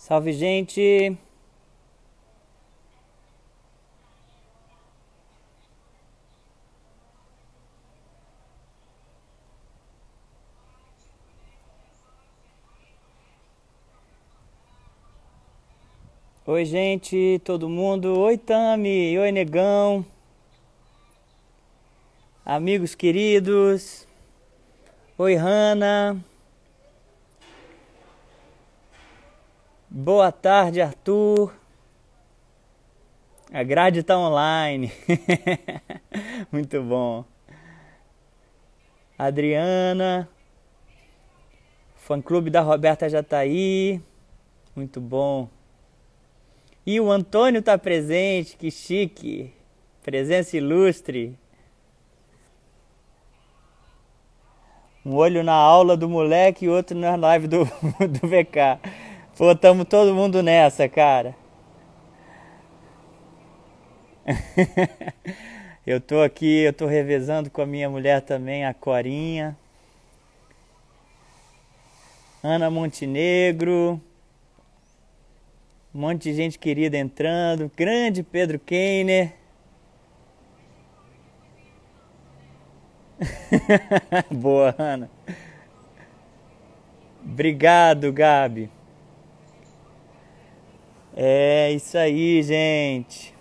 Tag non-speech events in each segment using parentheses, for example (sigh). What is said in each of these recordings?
Salve, gente! Oi, gente, todo mundo. Oi, Tami. Oi, Negão. Amigos queridos. Oi, Hanna. Boa tarde, Arthur. A grade está online. (laughs) Muito bom. Adriana. Fã clube da Roberta já está aí. Muito bom. E o Antônio está presente, que chique. Presença ilustre. Um olho na aula do moleque e outro na live do, (laughs) do VK. Pô, tamo todo mundo nessa, cara. (laughs) eu tô aqui, eu tô revezando com a minha mulher também, a Corinha. Ana Montenegro. Um monte de gente querida entrando. Grande Pedro Keiner. (laughs) Boa, Ana. Obrigado, Gabi. É isso aí, gente.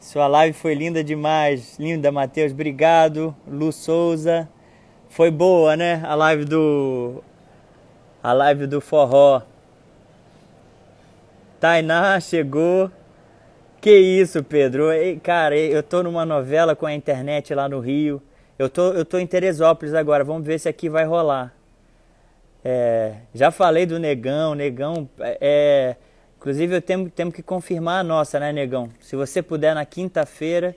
Sua live foi linda demais. Linda, Matheus. Obrigado. Lu Souza. Foi boa, né? A live do. A live do forró. Tainá chegou. Que isso, Pedro? Cara, eu tô numa novela com a internet lá no Rio. Eu tô, eu tô em Teresópolis agora. Vamos ver se aqui vai rolar. É, já falei do Negão. Negão é. Inclusive eu tenho, tenho que confirmar a nossa, né, Negão? Se você puder na quinta-feira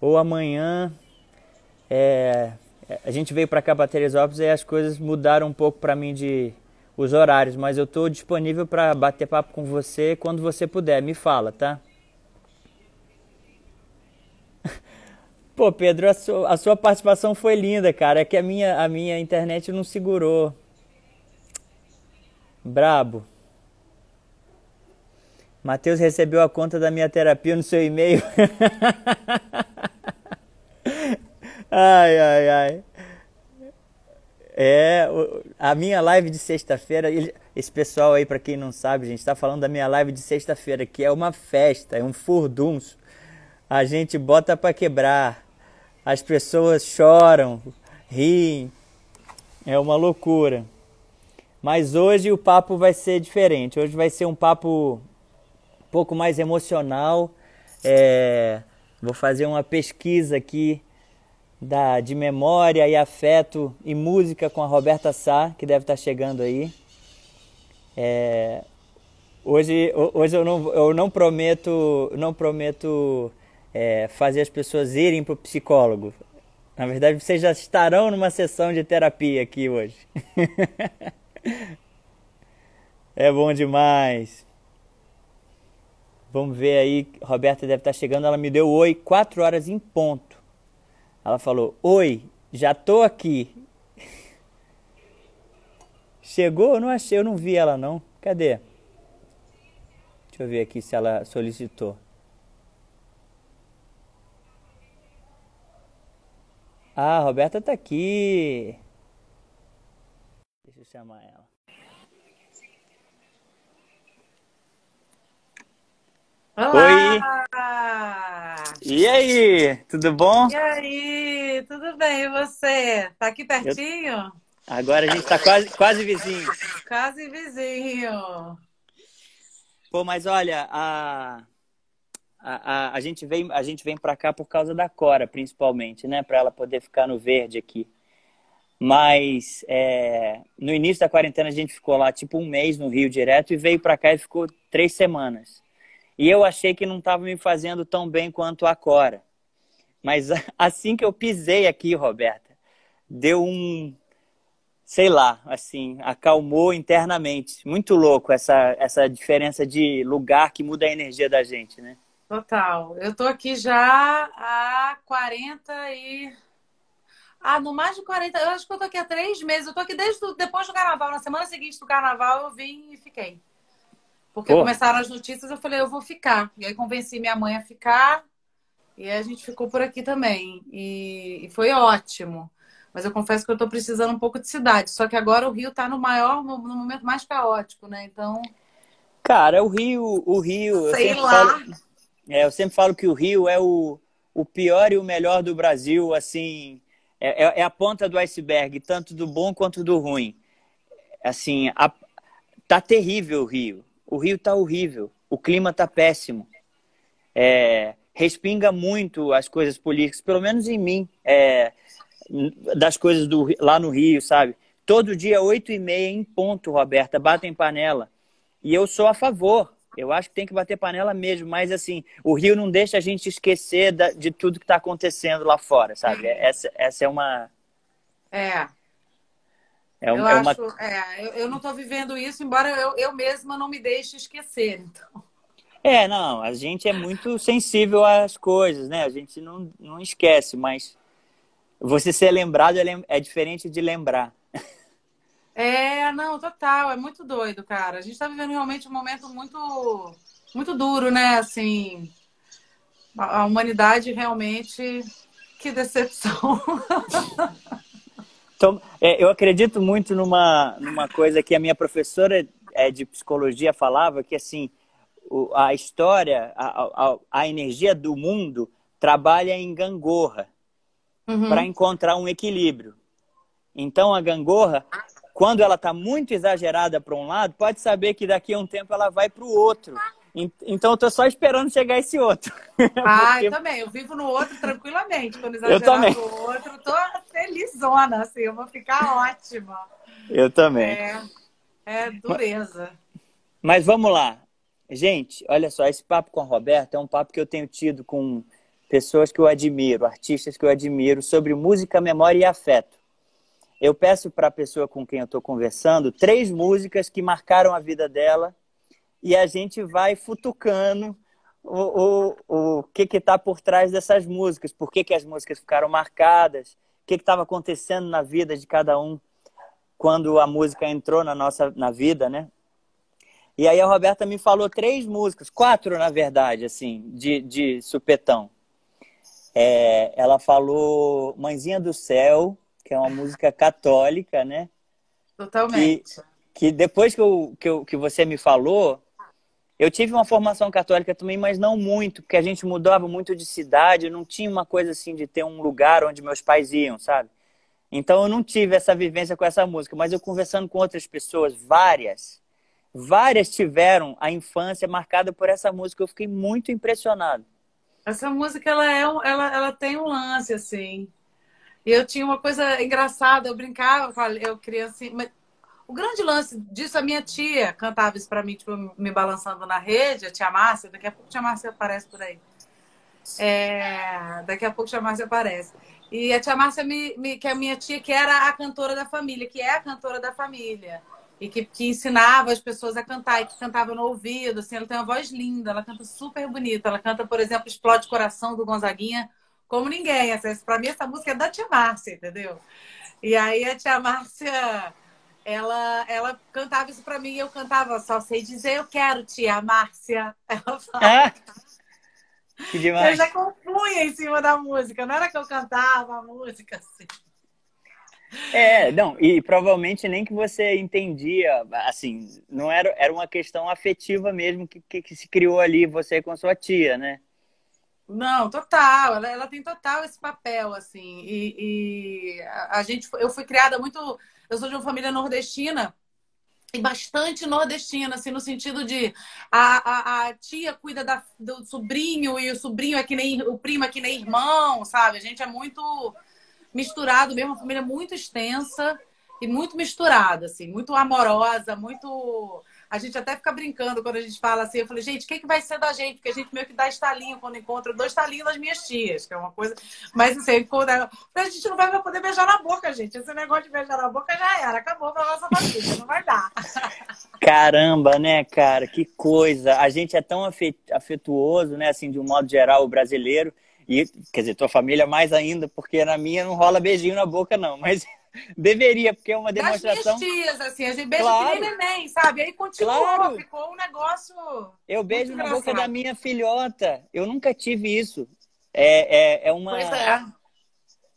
ou amanhã. É, a gente veio para cá para Teresópolis e as coisas mudaram um pouco para mim de os horários, mas eu estou disponível para bater papo com você quando você puder. Me fala, tá? (laughs) Pô, Pedro, a sua, a sua participação foi linda, cara. É que a minha, a minha internet não segurou. Brabo. Matheus recebeu a conta da minha terapia no seu e-mail. (laughs) ai, ai, ai. É, a minha live de sexta-feira, esse pessoal aí, para quem não sabe, gente, está falando da minha live de sexta-feira, que é uma festa, é um furdunço. A gente bota para quebrar, as pessoas choram, riem, é uma loucura. Mas hoje o papo vai ser diferente, hoje vai ser um papo pouco mais emocional. É, vou fazer uma pesquisa aqui da, de memória e afeto e música com a Roberta Sá, que deve estar chegando aí. É, hoje hoje eu, não, eu não prometo, não prometo é, fazer as pessoas irem para o psicólogo. Na verdade, vocês já estarão numa sessão de terapia aqui hoje. (laughs) é bom demais. Vamos ver aí, Roberta deve estar chegando. Ela me deu oi, quatro horas em ponto. Ela falou: Oi, já tô aqui. (laughs) Chegou? Eu não achei, eu não vi ela não. Cadê? Deixa eu ver aqui se ela solicitou. Ah, a Roberta tá aqui. Deixa eu chamar ela. Olá! Oi! E aí, tudo bom? E aí, tudo bem? E você? Tá aqui pertinho? Eu... Agora a gente tá quase, quase vizinho. Quase vizinho. Pô, mas olha, a, a, a, a gente vem, a gente vem para cá por causa da Cora, principalmente, né? Para ela poder ficar no verde aqui. Mas é, no início da quarentena a gente ficou lá tipo um mês no Rio direto e veio para cá e ficou três semanas. E eu achei que não estava me fazendo tão bem quanto a Cora. Mas (laughs) assim que eu pisei aqui, Roberta, deu um, sei lá, assim, acalmou internamente. Muito louco essa, essa diferença de lugar que muda a energia da gente, né? Total. Eu tô aqui já há 40 e Ah, no mais de 40. Eu acho que eu tô aqui há três meses. Eu tô aqui desde depois do carnaval. Na semana seguinte do carnaval eu vim e fiquei. Porque Pô. começaram as notícias, eu falei, eu vou ficar. E aí convenci minha mãe a ficar. E a gente ficou por aqui também. E, e foi ótimo. Mas eu confesso que eu tô precisando um pouco de cidade. Só que agora o Rio tá no maior, no, no momento mais caótico, né? Então. Cara, o Rio, o Rio. Sei lá. Falo, é, eu sempre falo que o Rio é o, o pior e o melhor do Brasil, assim é, é, é, a ponta do iceberg, tanto do bom quanto do ruim. Assim, a, tá terrível o Rio. O Rio tá horrível. O clima tá péssimo. É, respinga muito as coisas políticas, pelo menos em mim, é, das coisas do, lá no Rio, sabe? Todo dia, oito e meia, em ponto, Roberta, batem panela. E eu sou a favor. Eu acho que tem que bater panela mesmo, mas assim, o Rio não deixa a gente esquecer da, de tudo que está acontecendo lá fora, sabe? Uhum. Essa, essa é uma. É. É, um, eu, é uma... acho, é, eu, eu não estou vivendo isso, embora eu, eu mesma não me deixe esquecer. Então. É, não, a gente é muito sensível às coisas, né? A gente não, não esquece, mas você ser lembrado é, é diferente de lembrar. É, não, total, é muito doido, cara. A gente tá vivendo realmente um momento muito, muito duro, né? Assim, a humanidade realmente, que decepção. (laughs) Então, é, eu acredito muito numa, numa coisa que a minha professora é, de psicologia falava, que assim, o, a história, a, a, a, energia do mundo trabalha em gangorra uhum. para encontrar um equilíbrio. Então, a gangorra quando ela está muito exagerada para um lado, pode saber que daqui a um tempo ela vai para o outro. Então eu tô só esperando chegar esse outro. (laughs) Ah, Porque... eu também. Eu vivo no outro tranquilamente. Quando exagerar eu também. no outro, tô felizona, assim. Eu vou ficar ótima. Eu também. É, é dureza. Mas vamos lá. Gente, olha só, esse papo com a Roberta é um papo que eu tenho tido com pessoas que eu admiro, artistas que eu admiro, sobre música, memória e afeto eu peço para a pessoa com quem eu estou conversando três músicas que marcaram a vida dela e a gente vai futucando o, o, o que está por trás dessas músicas, por que, que as músicas ficaram marcadas, o que estava acontecendo na vida de cada um quando a música entrou na nossa na vida, né? E aí a Roberta me falou três músicas, quatro na verdade, assim, de, de supetão. É, ela falou Mãezinha do Céu, que é uma música católica, né? Totalmente. Que, que depois que, eu, que, eu, que você me falou, eu tive uma formação católica também, mas não muito, porque a gente mudava muito de cidade, não tinha uma coisa assim de ter um lugar onde meus pais iam, sabe? Então eu não tive essa vivência com essa música, mas eu conversando com outras pessoas, várias, várias tiveram a infância marcada por essa música. Eu fiquei muito impressionado. Essa música ela é ela, ela tem um lance assim. E eu tinha uma coisa engraçada, eu brincava, eu criança assim, mas o grande lance disso, a minha tia cantava isso pra mim, tipo, me balançando na rede, a tia Márcia, daqui a pouco a tia Márcia aparece por aí. É, daqui a pouco a tia Márcia aparece. E a tia Márcia, me, me, que é a minha tia, que era a cantora da família, que é a cantora da família. E que, que ensinava as pessoas a cantar, e que cantava no ouvido, assim, ela tem uma voz linda, ela canta super bonita. Ela canta, por exemplo, Explode Coração, do Gonzaguinha, como ninguém. Para mim, essa música é da Tia Márcia, entendeu? E aí a Tia Márcia, ela, ela cantava isso para mim e eu cantava, só sei dizer eu quero, Tia Márcia. (laughs) Ela falava. que demais. Eu já compunha em cima da música, não era que eu cantava a música assim. É, não, e provavelmente nem que você entendia, assim, não era, era uma questão afetiva mesmo que, que, que se criou ali, você com sua tia, né? Não, total. Ela, ela tem total esse papel, assim. E, e a, a gente, eu fui criada muito. Eu sou de uma família nordestina e bastante nordestina, assim, no sentido de a, a, a, tia cuida da, do sobrinho e o sobrinho é que nem o primo é que nem irmão, sabe? A gente é muito misturado mesmo, uma família muito extensa e muito misturada, assim, muito amorosa, muito a gente até fica brincando quando a gente fala assim. Eu falei, gente, o que, que vai ser da gente? Porque a gente meio que dá estalinho quando encontra. dois estalinhos das minhas tias, que é uma coisa. Mas assim, quando a gente não vai poder beijar na boca, gente. Esse negócio de beijar na boca já era. Acabou pra nossa família. Não vai dar. (laughs) Caramba, né, cara? Que coisa. A gente é tão afetuoso, né, assim, de um modo geral, o brasileiro. E, quer dizer, tua família mais ainda, porque na minha não rola beijinho na boca, não. Mas deveria, porque é uma demonstração. Das minhas tias, assim, a gente beija claro. neném, sabe? Aí continuou, claro. ficou um negócio. Eu beijo na boca da minha filhota. Eu nunca tive isso. É, é, é uma. Pois é.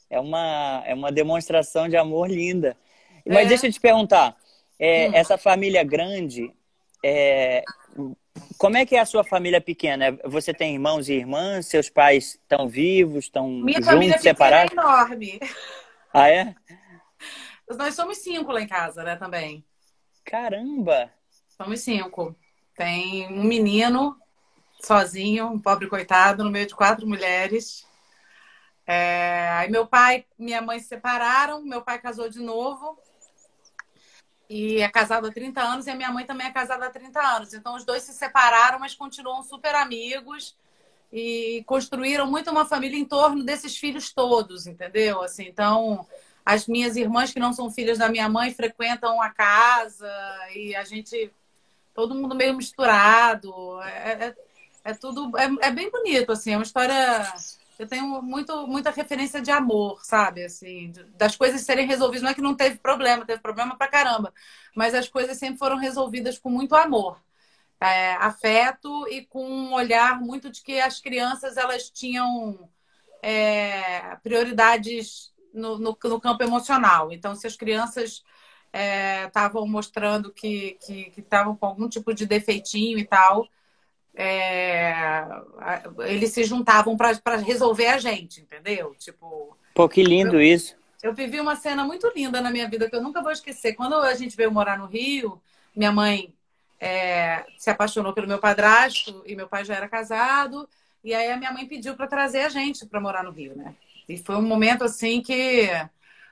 É uma, é uma demonstração de amor linda. Mas é. deixa eu te perguntar, é, hum. essa família grande, é, como é que é a sua família pequena? Você tem irmãos e irmãs? Seus pais estão vivos? Estão Minha família separados? é enorme. Ah, é? Nós somos cinco lá em casa, né, também. Caramba! Somos cinco. Tem um menino sozinho, um pobre coitado, no meio de quatro mulheres. É... Aí meu pai e minha mãe se separaram, meu pai casou de novo. E é casado há 30 anos e a minha mãe também é casada há 30 anos. Então os dois se separaram, mas continuam super amigos e construíram muito uma família em torno desses filhos todos, entendeu? Assim, então as minhas irmãs que não são filhas da minha mãe frequentam a casa e a gente todo mundo meio misturado. É, é, é tudo é, é bem bonito assim, é uma história eu tenho muito, muita referência de amor, sabe? Assim, das coisas serem resolvidas. Não é que não teve problema, teve problema pra caramba. Mas as coisas sempre foram resolvidas com muito amor. É, afeto e com um olhar muito de que as crianças elas tinham é, prioridades no, no, no, campo emocional. Então, se as crianças estavam é, mostrando que estavam com algum tipo de defeitinho e tal, é, eles se juntavam para resolver a gente, entendeu? Tipo. Pô, que lindo eu, isso. Eu vivi uma cena muito linda na minha vida que eu nunca vou esquecer. Quando a gente veio morar no Rio, minha mãe é, se apaixonou pelo meu padrasto e meu pai já era casado. E aí a minha mãe pediu para trazer a gente para morar no Rio, né? E foi um momento assim que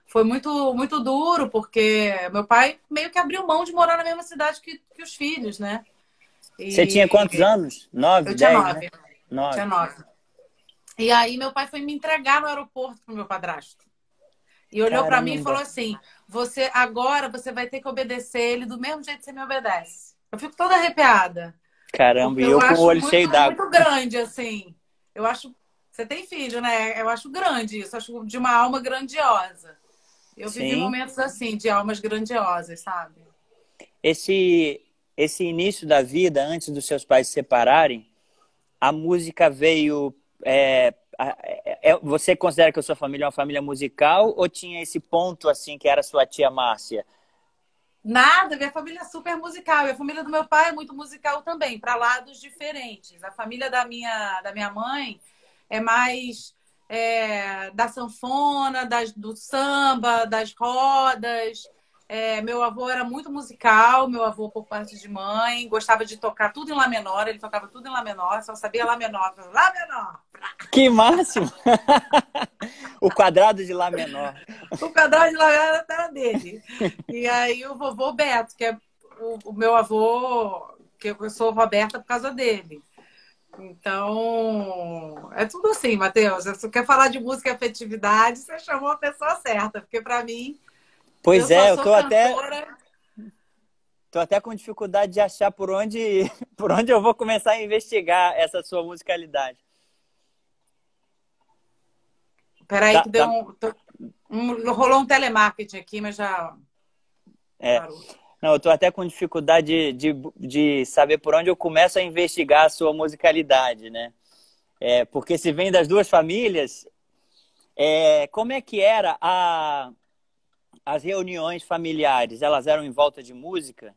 foi muito muito duro, porque meu pai meio que abriu mão de morar na mesma cidade que, que os filhos, né? E... Você tinha quantos anos? Nove? Eu tinha dez, nove. Né? nove. Tinha nove. E aí meu pai foi me entregar no aeroporto pro meu padrasto. E olhou para mim e falou assim: "Você agora você vai ter que obedecer ele do mesmo jeito que você me obedece". Eu fico toda arrepiada. Caramba, e eu, eu com o olho muito, cheio d'água. muito grande assim. Eu acho você tem filho, né? Eu acho grande isso, acho de uma alma grandiosa. Eu Sim. vivi momentos assim, de almas grandiosas, sabe? Esse esse início da vida, antes dos seus pais se separarem, a música veio. É, é, você considera que a sua família é uma família musical ou tinha esse ponto assim que era sua tia Márcia? Nada, minha família é super musical. E a família do meu pai é muito musical também, para lados diferentes. A família da minha, da minha mãe é mais é, da sanfona, das, do samba, das rodas. É, meu avô era muito musical, meu avô por parte de mãe, gostava de tocar tudo em Lá menor, ele tocava tudo em Lá menor, só sabia Lá menor, Lá menor. Que máximo! (laughs) o quadrado de Lá menor. O quadrado de Lá menor era dele. E aí o vovô Beto, que é o, o meu avô, que eu sou Roberta por causa dele. Então, é tudo assim, Matheus. Se você quer falar de música e afetividade, você chamou a pessoa certa, porque para mim Pois eu é, eu tô até. Tô até com dificuldade de achar por onde, (laughs) por onde eu vou começar a investigar essa sua musicalidade. Peraí, tá, que deu tá... um, tô, um, Rolou um telemarketing aqui, mas já. É. Não, eu tô até com dificuldade de, de, de, saber por onde eu começo a investigar a sua musicalidade, né? É, porque se vem das duas famílias, é, como é que era a, as reuniões familiares, elas eram em volta de música?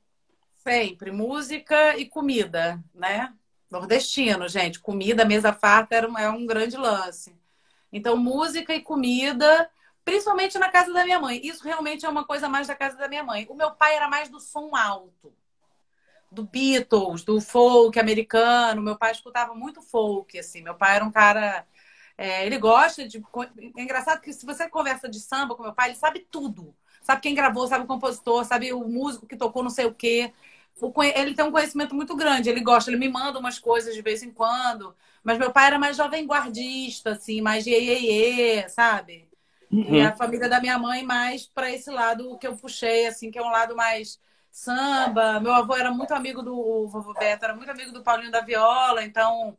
Sempre, música e comida, né? Nordestino, gente. Comida, mesa farta era um, é um grande lance. Então, música e comida, principalmente na casa da minha mãe. Isso realmente é uma coisa mais da casa da minha mãe. O meu pai era mais do som alto. Do Beatles, do folk americano. Meu pai escutava muito folk, assim. Meu pai era um cara é, ele gosta de. É engraçado que se você conversa de samba com meu pai, ele sabe tudo. Sabe quem gravou, sabe o compositor, sabe o músico que tocou não sei o quê. Ele tem um conhecimento muito grande, ele gosta, ele me manda umas coisas de vez em quando. Mas meu pai era mais jovem guardista, assim, mais iê, sabe? Uhum. E a família da minha mãe mais para esse lado que eu puxei, assim, que é um lado mais samba. Meu avô era muito amigo do vovô Beto, era muito amigo do Paulinho da Viola, então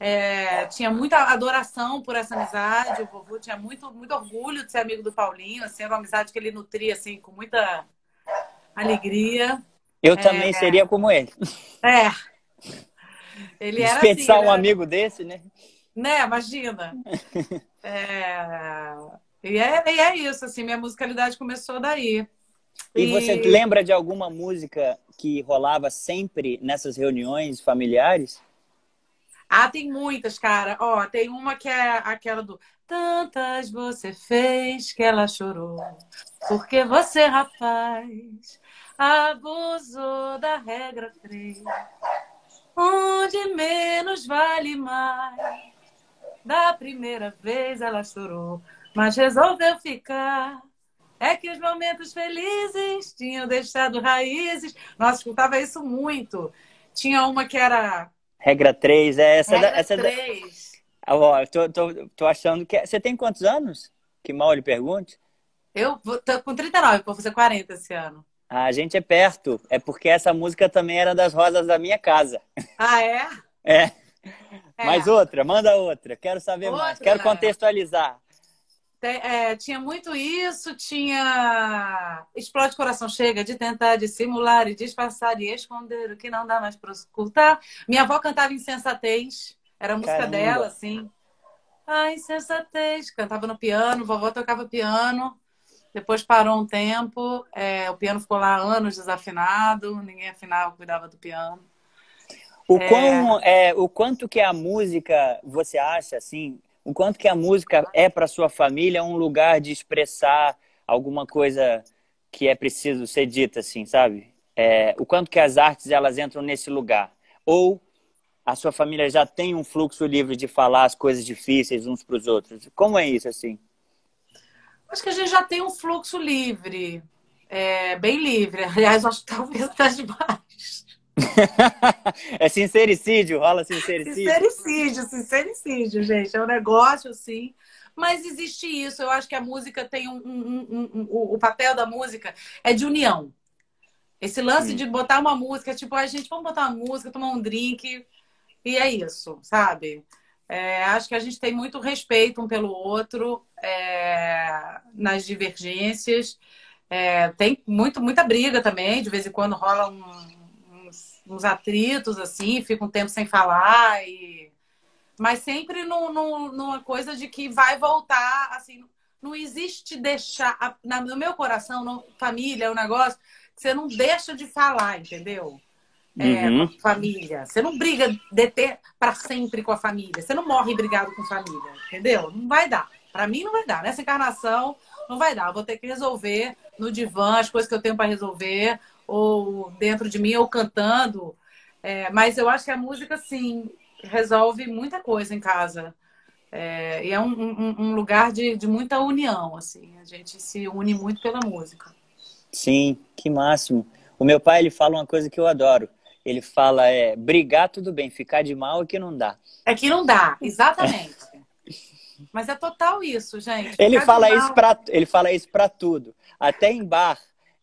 É, tinha muita adoração por essa amizade. O vovô tinha muito, muito orgulho de ser amigo do Paulinho. Assim, era uma amizade que ele nutria assim, com muita alegria. Eu é, também seria como ele. É. (laughs) Ele era Desperdiçar assim, um amigo desse, né? Né, imagina. é... (laughs) E, é, e é isso, assim, minha musicalidade começou daí. E, e você lembra de alguma música que rolava sempre nessas reuniões familiares? Ah, tem muitas, cara. Ó, tem uma que é aquela do Tantas você fez que ela chorou. Porque você, rapaz, abusou da regra 3. Onde menos vale mais. Da primeira vez ela chorou, mas resolveu ficar. É que os momentos felizes tinham deixado raízes. Nossa, escutava isso muito. Tinha uma que era Regra 3, é essa Regra da, essa 3. Da... Ó, tô, tô, tô achando que. É, você tem quantos anos? Que mal lhe pergunte. Eu tô com 39, vou fazer 40 esse ano. Ah, a gente é perto. É porque essa música também era das rosas da minha casa. (laughs) Ah, é? É. é. Mais outra, manda outra. Quero saber outra. mais. Quero contextualizar. É, tinha muito isso, tinha explode coração chega de tentar dissimular e disfarçar e esconder o que não dá mais para ocultar. Minha avó cantava insensatez, era a música Caramba. dela, assim. Ah, insensatez, cantava no piano, vovó tocava piano. Depois parou um tempo, é, o piano ficou lá anos desafinado, ninguém afinava, cuidava do piano. O, é... Quão, é, o quanto que a música, você acha, assim, o quanto que a música é para sua família um lugar de expressar alguma coisa que é preciso ser dita, assim, sabe? É, o quanto que as artes elas entram nesse lugar? Ou a sua família já tem um fluxo livre de falar as coisas difíceis uns para os outros? Como é isso, assim? Acho que a gente já tem um fluxo livre, é, bem livre. Aliás, acho que talvez até demais. (laughs) é sincericídio, rola sincericídio. Sincericídio, sincericídio, gente. É um negócio assim. Mas existe isso. Eu acho que a música tem um. um, um, um o papel da música é de união. Esse lance hum. de botar uma música, tipo, a gente, vamos botar uma música, tomar um drink. E é isso, sabe? É, acho que a gente tem muito respeito um pelo outro é, nas divergências. É, tem muito, muita briga também, de vez em quando rola um, uns atritos, assim, fica um tempo sem falar. E... Mas sempre no, no, numa coisa de que vai voltar, assim, não existe deixar. No meu coração, no, família, é um negócio que você não deixa de falar, entendeu? É, uhum. família. Você não briga de ter para sempre com a família. Você não morre brigado com família, entendeu? Não vai dar. Para mim não vai dar. Nessa encarnação não vai dar. Eu vou ter que resolver no divã as coisas que eu tenho para resolver, ou dentro de mim, ou cantando. É, mas eu acho que a música, sim, resolve muita coisa em casa. É, e é um, um, um lugar de, de, muita união, assim. A gente se une muito pela música. Sim, que máximo. O meu pai, ele fala uma coisa que eu adoro. Ele fala, é, brigar tudo bem, ficar de mal é que não dá. É que não dá, exatamente. Mas é total isso, gente. ele fala, isso pra, ele fala isso para tudo. Até em bar,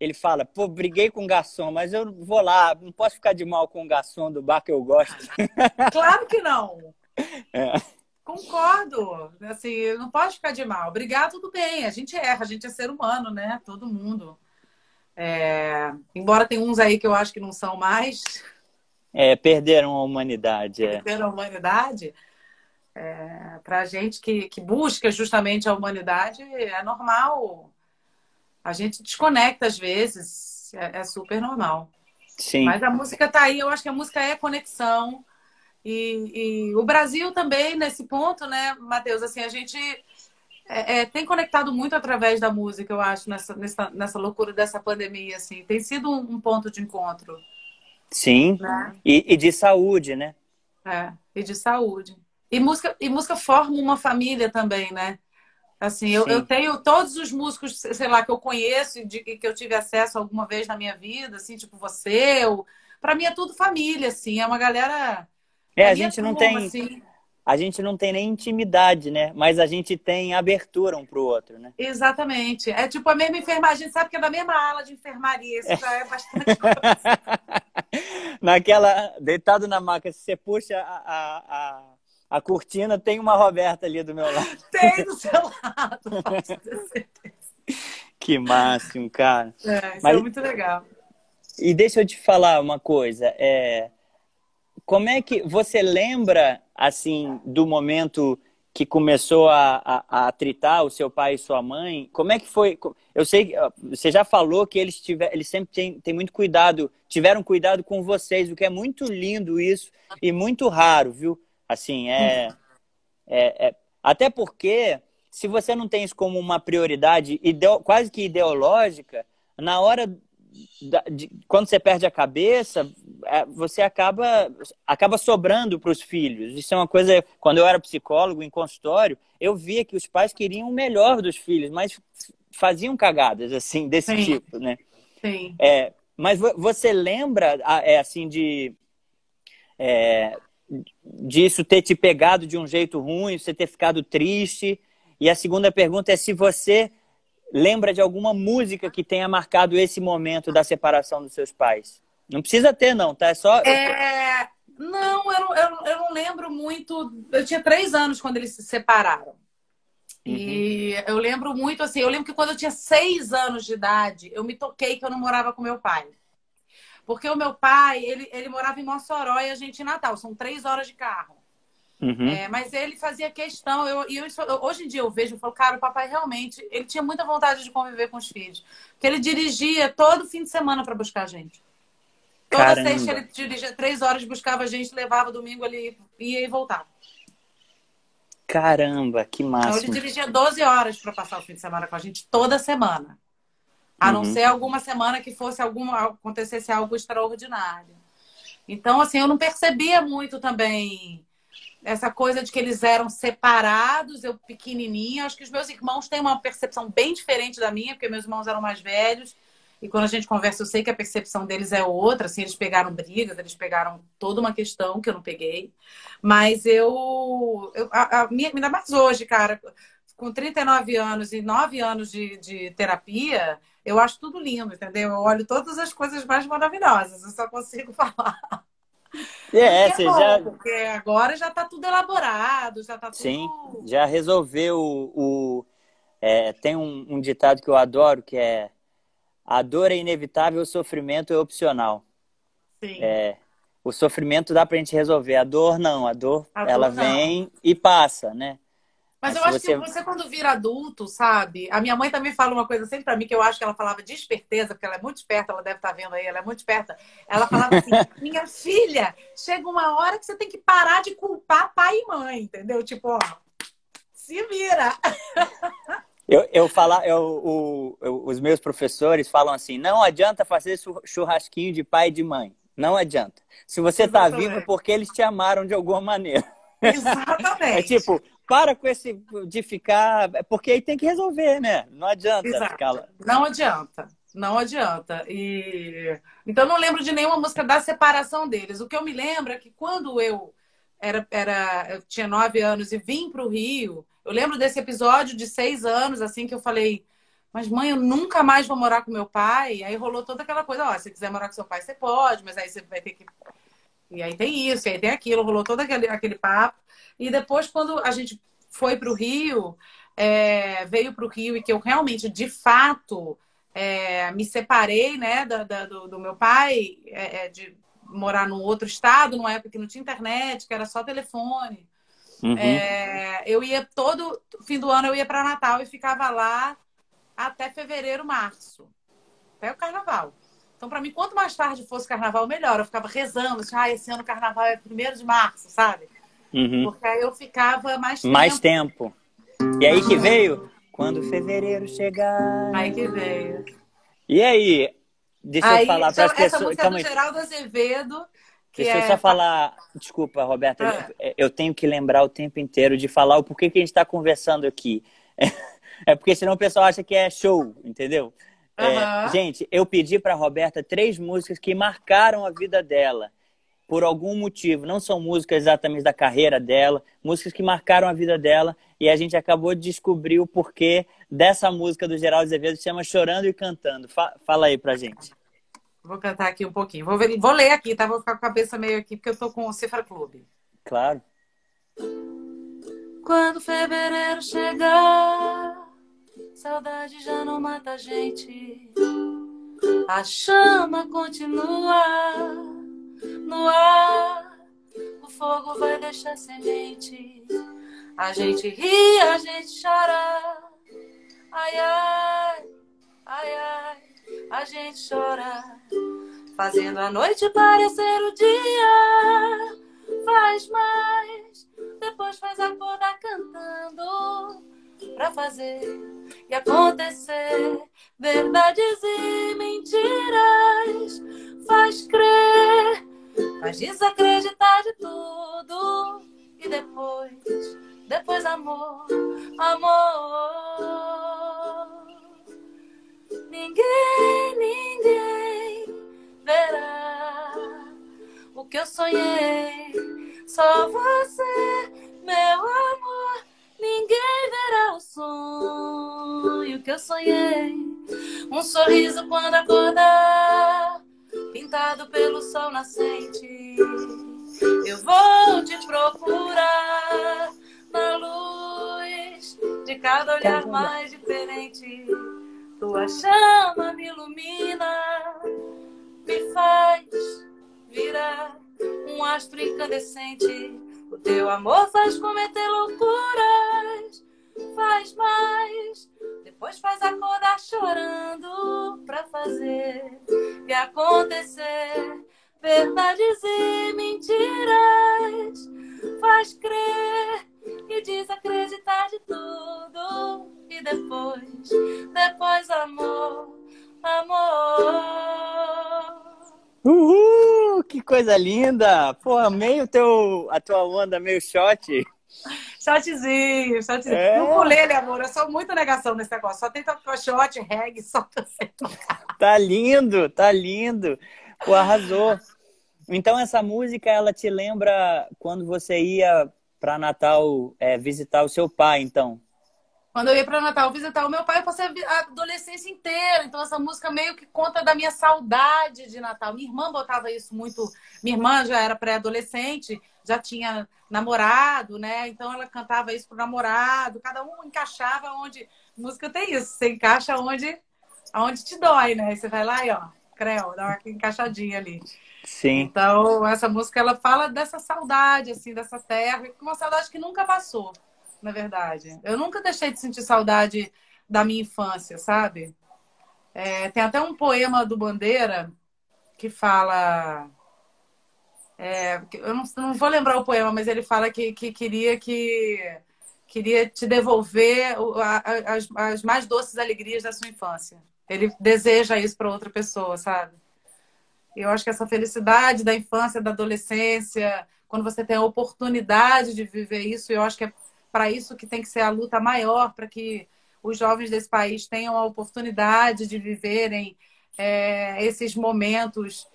ele fala, pô, briguei com o garçom, mas eu vou lá, não posso ficar de mal com o garçom do bar que eu gosto. (laughs) Claro que não. É. Concordo. Assim, não pode ficar de mal. Brigar, tudo bem. A gente erra, a gente é ser humano, né? Todo mundo. É... Embora tem uns aí que eu acho que não são mais. É, perderam a humanidade. É. Perderam a humanidade. É, Para gente que, que busca justamente a humanidade, é normal a gente desconecta às vezes, é, é super normal. Sim. Mas a música tá aí, eu acho que a música é conexão. E, e o Brasil também, nesse ponto, né, Matheus, assim, a gente é, é, tem conectado muito através da música, eu acho, nessa, nessa, nessa loucura dessa pandemia, assim. Tem sido um, um ponto de encontro. Sim, né? e, e, de saúde, né? É, e de saúde. E música, e música forma uma família também, né? Assim, eu, eu, tenho todos os músicos, sei lá, que eu conheço, de, que eu tive acesso alguma vez na minha vida, assim, tipo você. Para mim é tudo família, assim, é uma galera. É, a é gente não tem. Assim. A gente não tem nem intimidade, né? Mas a gente tem abertura um pro outro, né? Exatamente. É tipo a mesma enfermagem, sabe que é da mesma ala de enfermaria, isso já é (laughs) bastante coisa. Naquela, deitado na maca, se você puxa a, a, a a cortina tem uma Roberta ali do meu lado. (laughs) Tem do seu lado, posso ter certeza. Que máximo, cara. É, isso Mas... é muito legal. E deixa eu te falar uma coisa. É... Como é que você lembra, assim, do momento que começou a, a, a, tritar o seu pai e sua mãe? Como é que foi? Eu sei que você já falou que eles, tiver, eles sempre têm, têm muito cuidado, tiveram cuidado com vocês, o que é muito lindo isso e muito raro, viu? Assim, é, é, é até porque se você não tem isso como uma prioridade ideo, quase que ideológica, na hora de, quando você perde a cabeça, é, você acaba, acaba sobrando para os filhos. Isso é uma coisa. Quando eu era psicólogo em consultório, eu via que os pais queriam o melhor dos filhos, mas faziam cagadas assim desse Sim. tipo, né? Sim. É, mas você lembra, é assim de é, disso ter te pegado de um jeito ruim, você ter ficado triste? E a segunda pergunta é se você lembra de alguma música que tenha marcado esse momento da separação dos seus pais? Não precisa ter, não, tá? É só. É... Não, eu não, eu, eu não lembro muito. Eu tinha três anos quando eles se separaram. Uhum. E eu lembro muito assim, eu lembro que quando eu tinha seis anos de idade, eu me toquei que eu não morava com meu pai. Porque o meu pai, ele, ele morava em Mossoró e a gente em Natal. São três horas de carro. Uhum. É, mas ele fazia questão, eu, eu, hoje em dia eu vejo, eu falo, cara, o papai realmente, ele tinha muita vontade de conviver com os filhos. Porque ele dirigia todo fim de semana para buscar a gente. Toda Caramba. sexta ele dirigia três horas, buscava a gente, levava domingo ali, ia e voltava. Caramba, que massa. Então ele dirigia 12 horas para passar o fim de semana com a gente toda semana. A não uhum. ser alguma semana que fosse alguma acontecesse algo extraordinário. Então, assim, eu não percebia muito também essa coisa de que eles eram separados, eu pequenininha. Acho que os meus irmãos têm uma percepção bem diferente da minha, porque meus irmãos eram mais velhos. E quando a gente conversa, eu sei que a percepção deles é outra. Assim, eles pegaram brigas, eles pegaram toda uma questão que eu não peguei. Mas eu. eu a, a minha, ainda mais hoje, cara, com 39 anos e 9 anos de, de terapia, eu acho tudo lindo, entendeu? Eu olho todas as coisas mais maravilhosas, eu só consigo (laughs) falar. É, você é bom, já. Porque agora já está tudo elaborado, já está tudo. Sim, já resolveu o. É, tem um, um, ditado que eu adoro que é a dor é inevitável, o sofrimento é opcional. Sim. É, o sofrimento dá pra gente resolver, a dor não, a dor a ela dor, vem e passa, né? Mas, Mas eu acho você... que você, quando vira adulto, sabe? A minha mãe também fala uma coisa sempre pra mim, que eu acho que ela falava de esperteza, porque ela é muito esperta, ela deve estar tá vendo aí, ela é muito esperta. Ela falava assim: (laughs) minha filha, chega uma hora que você tem que parar de culpar pai e mãe, entendeu? Tipo, ó, se vira. (laughs) Eu, eu falar, eu, o, os meus professores falam assim: não adianta fazer churrasquinho de pai e de mãe. Não adianta. Se você está vivo é porque eles te amaram de alguma maneira. Exatamente. (laughs) É tipo, para com esse de ficar. Porque aí tem que resolver, né? Não adianta Exato. ficar lá. Não adianta. Não adianta. E então não lembro de nenhuma música da separação deles. O que eu me lembro é que quando eu era, era eu tinha nove anos e vim para o Rio, eu lembro desse episódio de seis anos, assim, que eu falei, mas mãe, eu nunca mais vou morar com meu pai. Aí rolou toda aquela coisa, ó, se quiser morar com seu pai, você pode, mas aí você vai ter que. E aí tem isso, e aí tem aquilo, rolou todo aquele, aquele papo. E depois, quando a gente foi para o Rio, é, veio para o Rio e que eu realmente, de fato, é, me separei né, da, da do, do, meu pai, é, é, de morar num outro estado, numa época que não tinha internet, que era só telefone. Uhum. É, eu ia todo fim do ano eu ia para Natal e ficava lá até fevereiro, março, até o carnaval. Então, para mim, quanto mais tarde fosse o carnaval, melhor. Eu ficava rezando, assim, ah, esse ano o carnaval é primeiro de março, sabe? Uhum. Porque aí eu ficava mais tempo. Mais tempo. E aí que veio? Quando fevereiro chegar. Aí que veio. E aí? Deixa aí, eu falar para as pessoas. Essa música Calma do Geraldo Azevedo. Deixa é... eu só falar. Desculpa, Roberta. Ah. Eu tenho que lembrar o tempo inteiro de falar o porquê que a gente está conversando aqui. (laughs) É porque senão o pessoal acha que é show, entendeu? Uhum. É, gente, eu pedi para Roberta três músicas que marcaram a vida dela por algum motivo. Não são músicas exatamente da carreira dela, músicas que marcaram a vida dela. E a gente acabou de descobrir o porquê dessa música do Geraldo Azevedo, que chama Chorando e Cantando. Fala aí pra gente. Vou cantar aqui um pouquinho. Vou, ver, vou ler aqui, tá? Vou ficar com a cabeça meio aqui, porque eu tô com o Cifra Clube. Claro. Quando fevereiro chegar, saudade já não mata a gente. A chama continua no ar, o fogo vai deixar semente. A gente ri, a gente chora. Ai, ai, ai, ai, a gente chora. Fazendo a noite parecer o dia. Faz mais, depois faz acordar cantando. Pra fazer e acontecer verdades e mentiras. Faz crer, faz desacreditar de tudo. E depois, depois amor, amor. Ninguém, ninguém verá o que eu sonhei. Só você, meu amor. Ninguém verá o sonho que eu sonhei. Um sorriso quando acordar, pintado pelo sol nascente. Eu vou te procurar na luz de cada olhar mais diferente. Tua chama me ilumina, me faz virar um astro incandescente. Teu amor faz cometer loucuras, faz mais, depois faz acordar chorando pra fazer e acontecer verdades e mentiras, faz crer e desacreditar de tudo e depois, depois amor, amor. Uhul, que coisa linda! Pô, amei o teu, a tua onda meio shot. Shotzinho, shotzinho. É. Não pulei, né, amor? Eu sou muito negação nesse negócio. Só tenta shot, reggae, só pra Tá lindo, tá lindo. Pô, arrasou. Então essa música, ela te lembra quando você ia para Natal é, visitar o seu pai, então? Quando eu ia para Natal visitar o meu pai, eu passei a adolescência inteira. Então, essa música meio que conta da minha saudade de Natal. Minha irmã botava isso muito. Minha irmã já era pré-adolescente, já tinha namorado, né? Então, ela cantava isso pro namorado. Cada um encaixava onde. Música tem isso. Você encaixa onde, onde te dói, né? Você vai lá e, ó, creu, dá uma encaixadinha ali. Sim. Então, essa música, ela fala dessa saudade, assim, dessa terra. Uma saudade que nunca passou na verdade. Eu nunca deixei de sentir saudade da minha infância, sabe? É, tem até um poema do Bandeira que fala. É, eu não, não, vou lembrar o poema, mas ele fala que, que queria que queria te devolver as, as mais doces alegrias da sua infância. Ele deseja isso para outra pessoa, sabe? Eu acho que essa felicidade da infância, da adolescência, quando você tem a oportunidade de viver isso, eu acho que é para isso que tem que ser a luta maior, para que os jovens desse país tenham a oportunidade de viverem é, esses momentos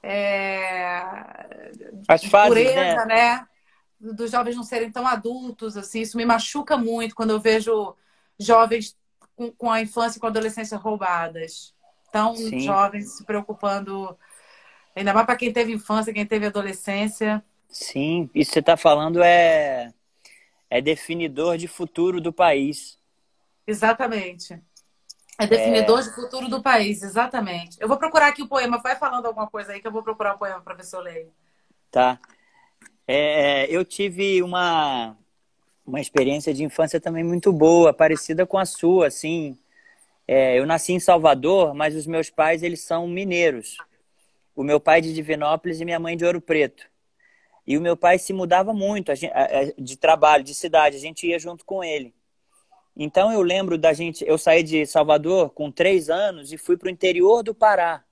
é, As de fases, pureza, né? né? Dos jovens não serem tão adultos, assim, isso me machuca muito quando eu vejo jovens com, com a infância e com a adolescência roubadas. Tão Sim. jovens se preocupando, ainda mais para quem teve infância, quem teve adolescência. Sim, isso que você está falando é é definidor de futuro do país. Exatamente. É definidor é... de futuro do país, exatamente. Eu vou procurar aqui o poema. Vai falando alguma coisa aí que eu vou procurar o poema para ver se eu leio. Tá. É, eu tive uma, uma experiência de infância também muito boa, parecida com a sua, assim. É, eu nasci em Salvador, mas os meus pais, eles são mineiros. O meu pai de Divinópolis e minha mãe de Ouro Preto. E o meu pai se mudava muito gente, de trabalho, de cidade, a gente ia junto com ele. Então eu lembro da gente, eu saí de Salvador com três anos e fui para o interior do Pará,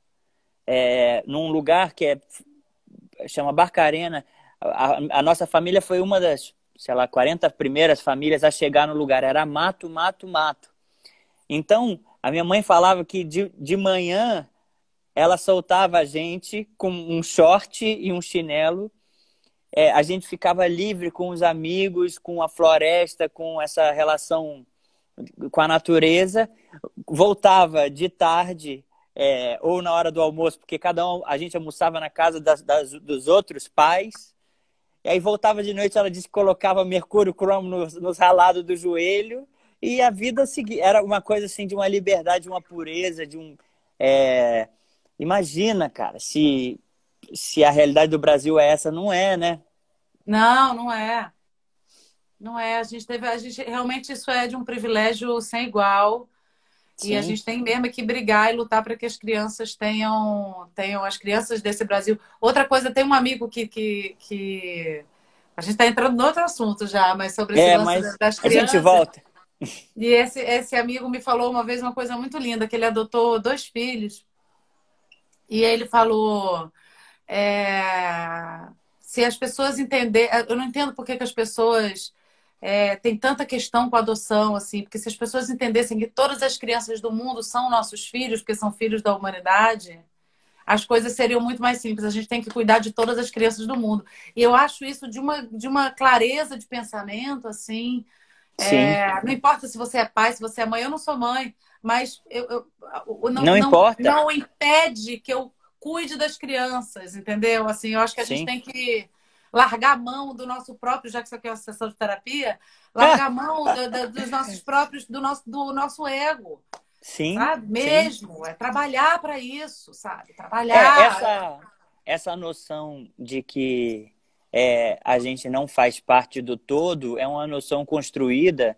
é, num lugar que é chama Barcarena. A, a, nossa família foi uma das, sei lá, 40 primeiras famílias a chegar no lugar. Era mato, mato, mato. Então a minha mãe falava que de, de manhã ela soltava a gente com um short e um chinelo é, a gente ficava livre com os amigos, com a floresta, com essa relação com a natureza. Voltava de tarde é, ou na hora do almoço, porque cada um a gente almoçava na casa das, das, dos outros pais. E aí voltava de noite, ela disse que colocava mercúrio cromo nos, ralados do joelho. E a vida seguia. Era uma coisa assim de uma liberdade, de uma pureza, de um. É... Imagina, cara, se, se a realidade do Brasil é essa, não é, né? Não, não é. Não é. A gente teve. A gente, realmente isso é de um privilégio sem igual. Sim. E a gente tem mesmo que brigar e lutar para que as crianças tenham, tenham as crianças desse Brasil. Outra coisa, tem um amigo que, que, que... a gente está entrando no outro assunto já, mas sobre esse é, lance das crianças. A gente volta. (laughs) E esse, esse amigo me falou uma vez uma coisa muito linda, que ele adotou dois filhos. E ele falou, é, se as pessoas entenderem, eu não entendo por que, que as pessoas é, tem tanta questão com a adoção, assim, porque se as pessoas entendessem que todas as crianças do mundo são nossos filhos, porque são filhos da humanidade, as coisas seriam muito mais simples. A gente tem que cuidar de todas as crianças do mundo. E eu acho isso de uma, de uma clareza de pensamento, assim. É, não importa se você é pai, se você é mãe, eu não sou mãe, mas eu, eu, eu não, não, importa. Não impede que eu cuide das crianças, entendeu? Assim, eu acho que a Sim. gente tem que largar a mão do nosso próprio, já que isso aqui é uma sessão de terapia, largar a mão do, do, dos nossos próprios, do nosso, do nosso ego. Sim. Sabe? Mesmo. Sim. É trabalhar para isso, sabe? Trabalhar. É, essa, essa noção de que é, a gente não faz parte do todo é uma noção construída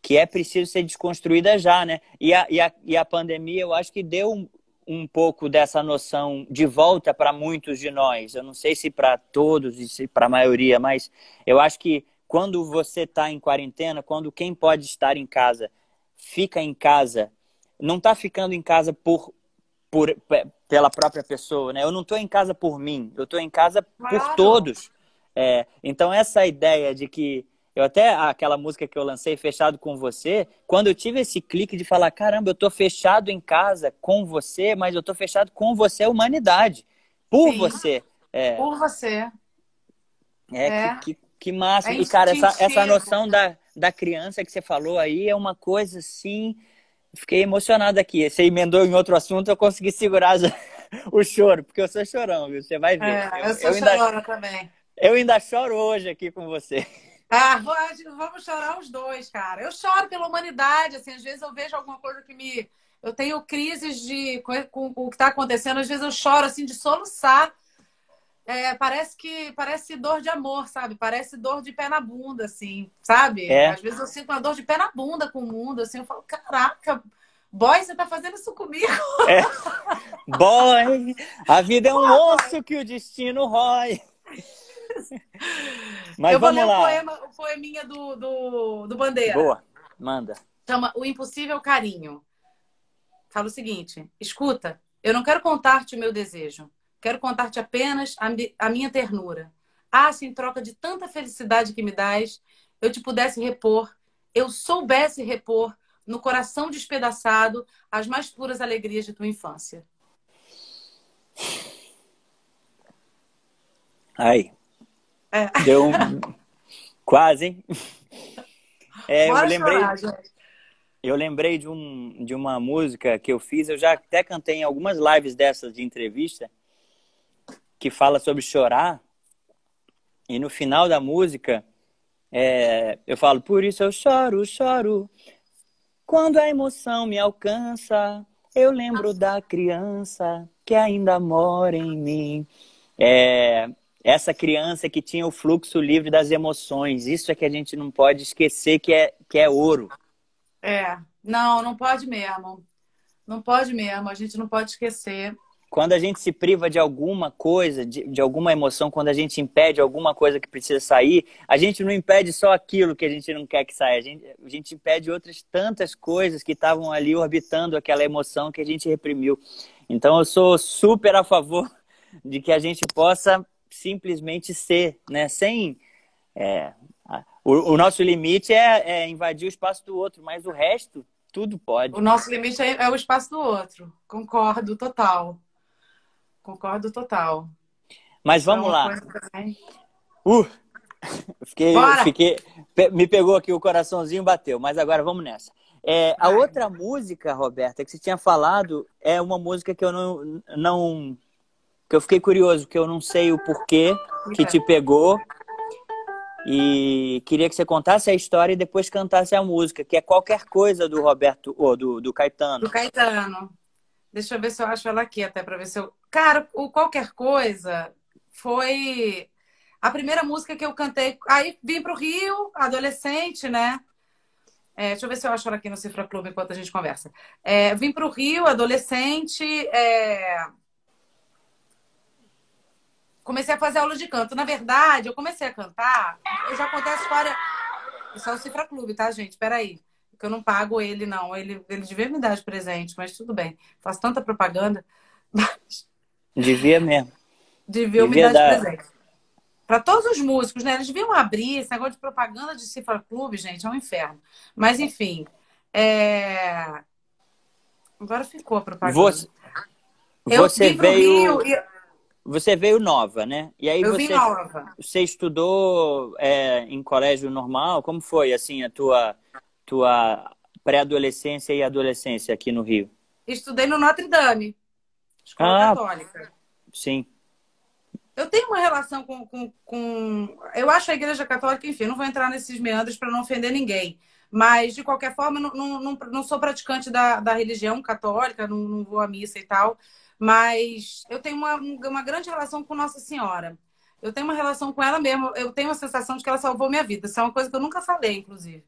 que é preciso ser desconstruída já, né? E a, e a, e a pandemia, eu acho que deu um pouco dessa noção de volta para muitos de nós. Eu não sei se para todos e se para a maioria, mas eu acho que quando você está em quarentena, quando quem pode estar em casa fica em casa, não está ficando em casa por, por pela própria pessoa, né? Eu não estou em casa por mim, eu estou em casa claro. por todos. É, então essa ideia de que eu até, aquela música que eu lancei, Fechado com Você, quando eu tive esse clique de falar, caramba, eu tô fechado em casa com você, mas eu tô fechado com você, humanidade. Por Sim, você. É, por você. É, é. Que, que, que, massa. É e, cara, essa, essa noção da, da criança que você falou aí é uma coisa assim. Fiquei emocionado aqui. Você emendou em outro assunto, eu consegui segurar (laughs) o choro, porque eu sou chorão, viu? Você vai ver. É, eu, eu sou eu ainda, também. Eu ainda choro hoje aqui com você. Ah, vamos chorar os dois, cara. Eu choro pela humanidade, assim, às vezes eu vejo alguma coisa que me. Eu tenho crises de com, o que está acontecendo, às vezes eu choro assim de soluçar. É, parece que parece dor de amor, sabe? Parece dor de pé na bunda, assim, sabe? É. Às vezes eu sinto uma dor de pé na bunda com o mundo, assim, eu falo, caraca, boy, você tá fazendo isso comigo? É. Boy, a vida é um osso que o destino rói. (laughs) Mas eu vou ler lá. o poema, o poeminha do, do, do Bandeira. Boa, manda. Chama O Impossível Carinho. Fala o seguinte: escuta, eu não quero contar-te o meu desejo. Quero contar-te apenas a, a minha ternura. Ah, se em troca de tanta felicidade que me dás, eu te pudesse repor, eu soubesse repor no coração despedaçado as mais puras alegrias de tua infância. Ai, é. Deu um... quase, hein? É, eu lembrei. Chorar, eu lembrei de, um, de uma música que eu fiz, eu já até cantei em algumas lives dessas de entrevista, que fala sobre chorar. E no final da música, é, eu falo, por isso eu choro, choro. Quando a emoção me alcança, eu lembro da criança que ainda mora em mim. É, essa criança que tinha o fluxo livre das emoções. Isso é que a gente não pode esquecer que é, que é ouro. É, não, não pode mesmo. Não pode mesmo, a gente não pode esquecer. Quando a gente se priva de alguma coisa, de, de alguma emoção, quando a gente impede alguma coisa que precisa sair, a gente não impede só aquilo que a gente não quer que saia, a gente, a gente impede outras tantas coisas que estavam ali orbitando aquela emoção que a gente reprimiu. Então eu sou super a favor de que a gente possa simplesmente ser, né? Sem. É, o, o, nosso limite é, é, invadir o espaço do outro, mas o resto, tudo pode. O nosso limite é, é o espaço do outro. Concordo total. Concordo total. Mas então, vamos lá. Uh! (laughs) Fiquei, fiquei, me pegou aqui o coraçãozinho bateu, mas agora vamos nessa. É, a outra música, Roberta, que você tinha falado, é uma música que eu não, não que eu fiquei curioso, que eu não sei o porquê que te pegou. E queria que você contasse a história e depois cantasse a música, que é qualquer coisa do Roberto, ou do, do Caetano. Do Caetano. Deixa eu ver se eu acho ela aqui, até para ver se eu. Cara, o qualquer coisa foi a primeira música que eu cantei. Aí vim para o Rio, adolescente, né? É, deixa eu ver se eu acho ela aqui no Cifra Clube enquanto a gente conversa. É, vim para o Rio, adolescente. É... Comecei a fazer aula de canto. Na verdade, eu comecei a cantar. Eu já contei a história. Isso é o Cifra Clube, tá, gente? Peraí. Porque eu não pago ele, não. Ele, ele devia me dar de presente, mas tudo bem. Faço tanta propaganda. (laughs) Mas... Devia mesmo. Devia, devia me dar, dar... de presente. Para todos os músicos, né? Eles deviam abrir esse negócio de propaganda de Cifra Clube, gente, é um inferno. Mas, enfim. É... Agora ficou a propaganda. Você, você veio. Rio, você veio nova, né? E aí eu você, vim nova. Você estudou é, em colégio normal? Como foi, assim, a tua, tua pré-adolescência e adolescência aqui no Rio? Estudei no Notre Dame, escola ah, católica. Sim. Eu tenho uma relação com, com, com, Eu acho a Igreja Católica, enfim, não vou entrar nesses meandros para não ofender ninguém. Mas, de qualquer forma, não, não, não, não sou praticante da, da religião católica, não, não vou à missa e tal. Mas eu tenho uma, uma grande relação com Nossa Senhora. Eu tenho uma relação com ela mesmo. Eu tenho a sensação de que ela salvou minha vida. Isso é uma coisa que eu nunca falei, inclusive.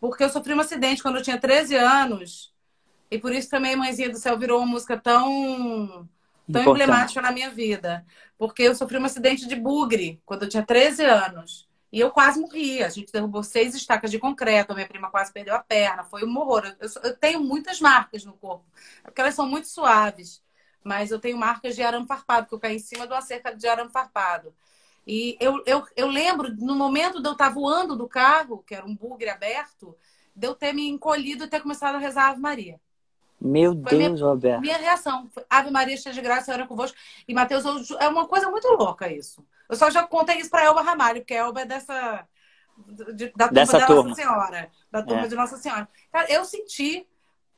Porque eu sofri um acidente quando eu tinha 13 anos. E por isso também Mãezinha do Céu virou uma música tão, tão emblemática na minha vida. Porque eu sofri um acidente de bugre quando eu tinha 13 anos. E eu quase morri. A gente derrubou seis estacas de concreto. A minha prima quase perdeu a perna. Foi um horror. Eu, eu tenho muitas marcas no corpo. Porque elas são muito suaves mas eu tenho marcas de arame farpado, que eu caí em cima de uma cerca de arame farpado. E eu, eu, eu lembro, no momento de eu estar voando do carro, que era um bugre aberto, de eu ter me encolhido e ter começado a rezar Ave Maria. Meu Foi Deus, minha, Roberto. Minha reação. Foi, Ave Maria, cheia de graça, Senhor é convosco. E Mateus, é uma coisa muito louca isso. Eu só já contei isso para Elba Ramalho, porque a Elba é dessa... De, da turma Dessa da turma. Nossa Senhora. Da turma é. de Nossa Senhora. Cara, eu senti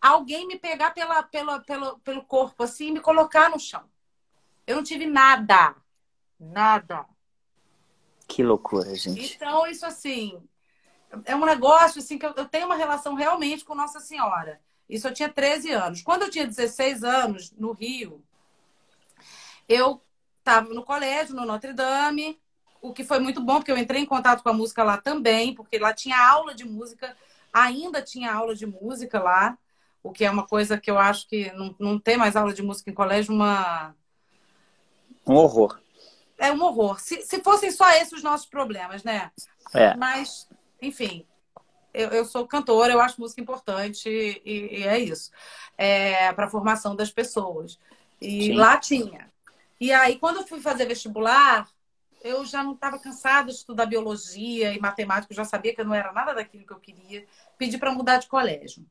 alguém me pegar pela, pela, pelo, pelo corpo assim e me colocar no chão. Eu não tive nada. Nada. Que loucura, gente. Então, isso assim, é um negócio assim que eu, eu tenho uma relação realmente com Nossa Senhora. Isso eu tinha 13 anos. Quando eu tinha 16 anos, no Rio, eu estava no colégio, no Notre Dame, o que foi muito bom, porque eu entrei em contato com a música lá também, porque lá tinha aula de música, ainda tinha aula de música lá o que é uma coisa que eu acho que não, não ter mais aula de música em colégio uma um horror. É um horror. Se, se fossem só esses os nossos problemas, né? É. Mas, enfim, eu, eu sou cantora, eu acho música importante e, e é isso. É, para a formação das pessoas. E Sim. lá tinha. E aí, quando eu fui fazer vestibular, eu já não estava cansada de estudar biologia e matemática, eu já sabia que eu não era nada daquilo que eu queria. Pedi para mudar de colégio.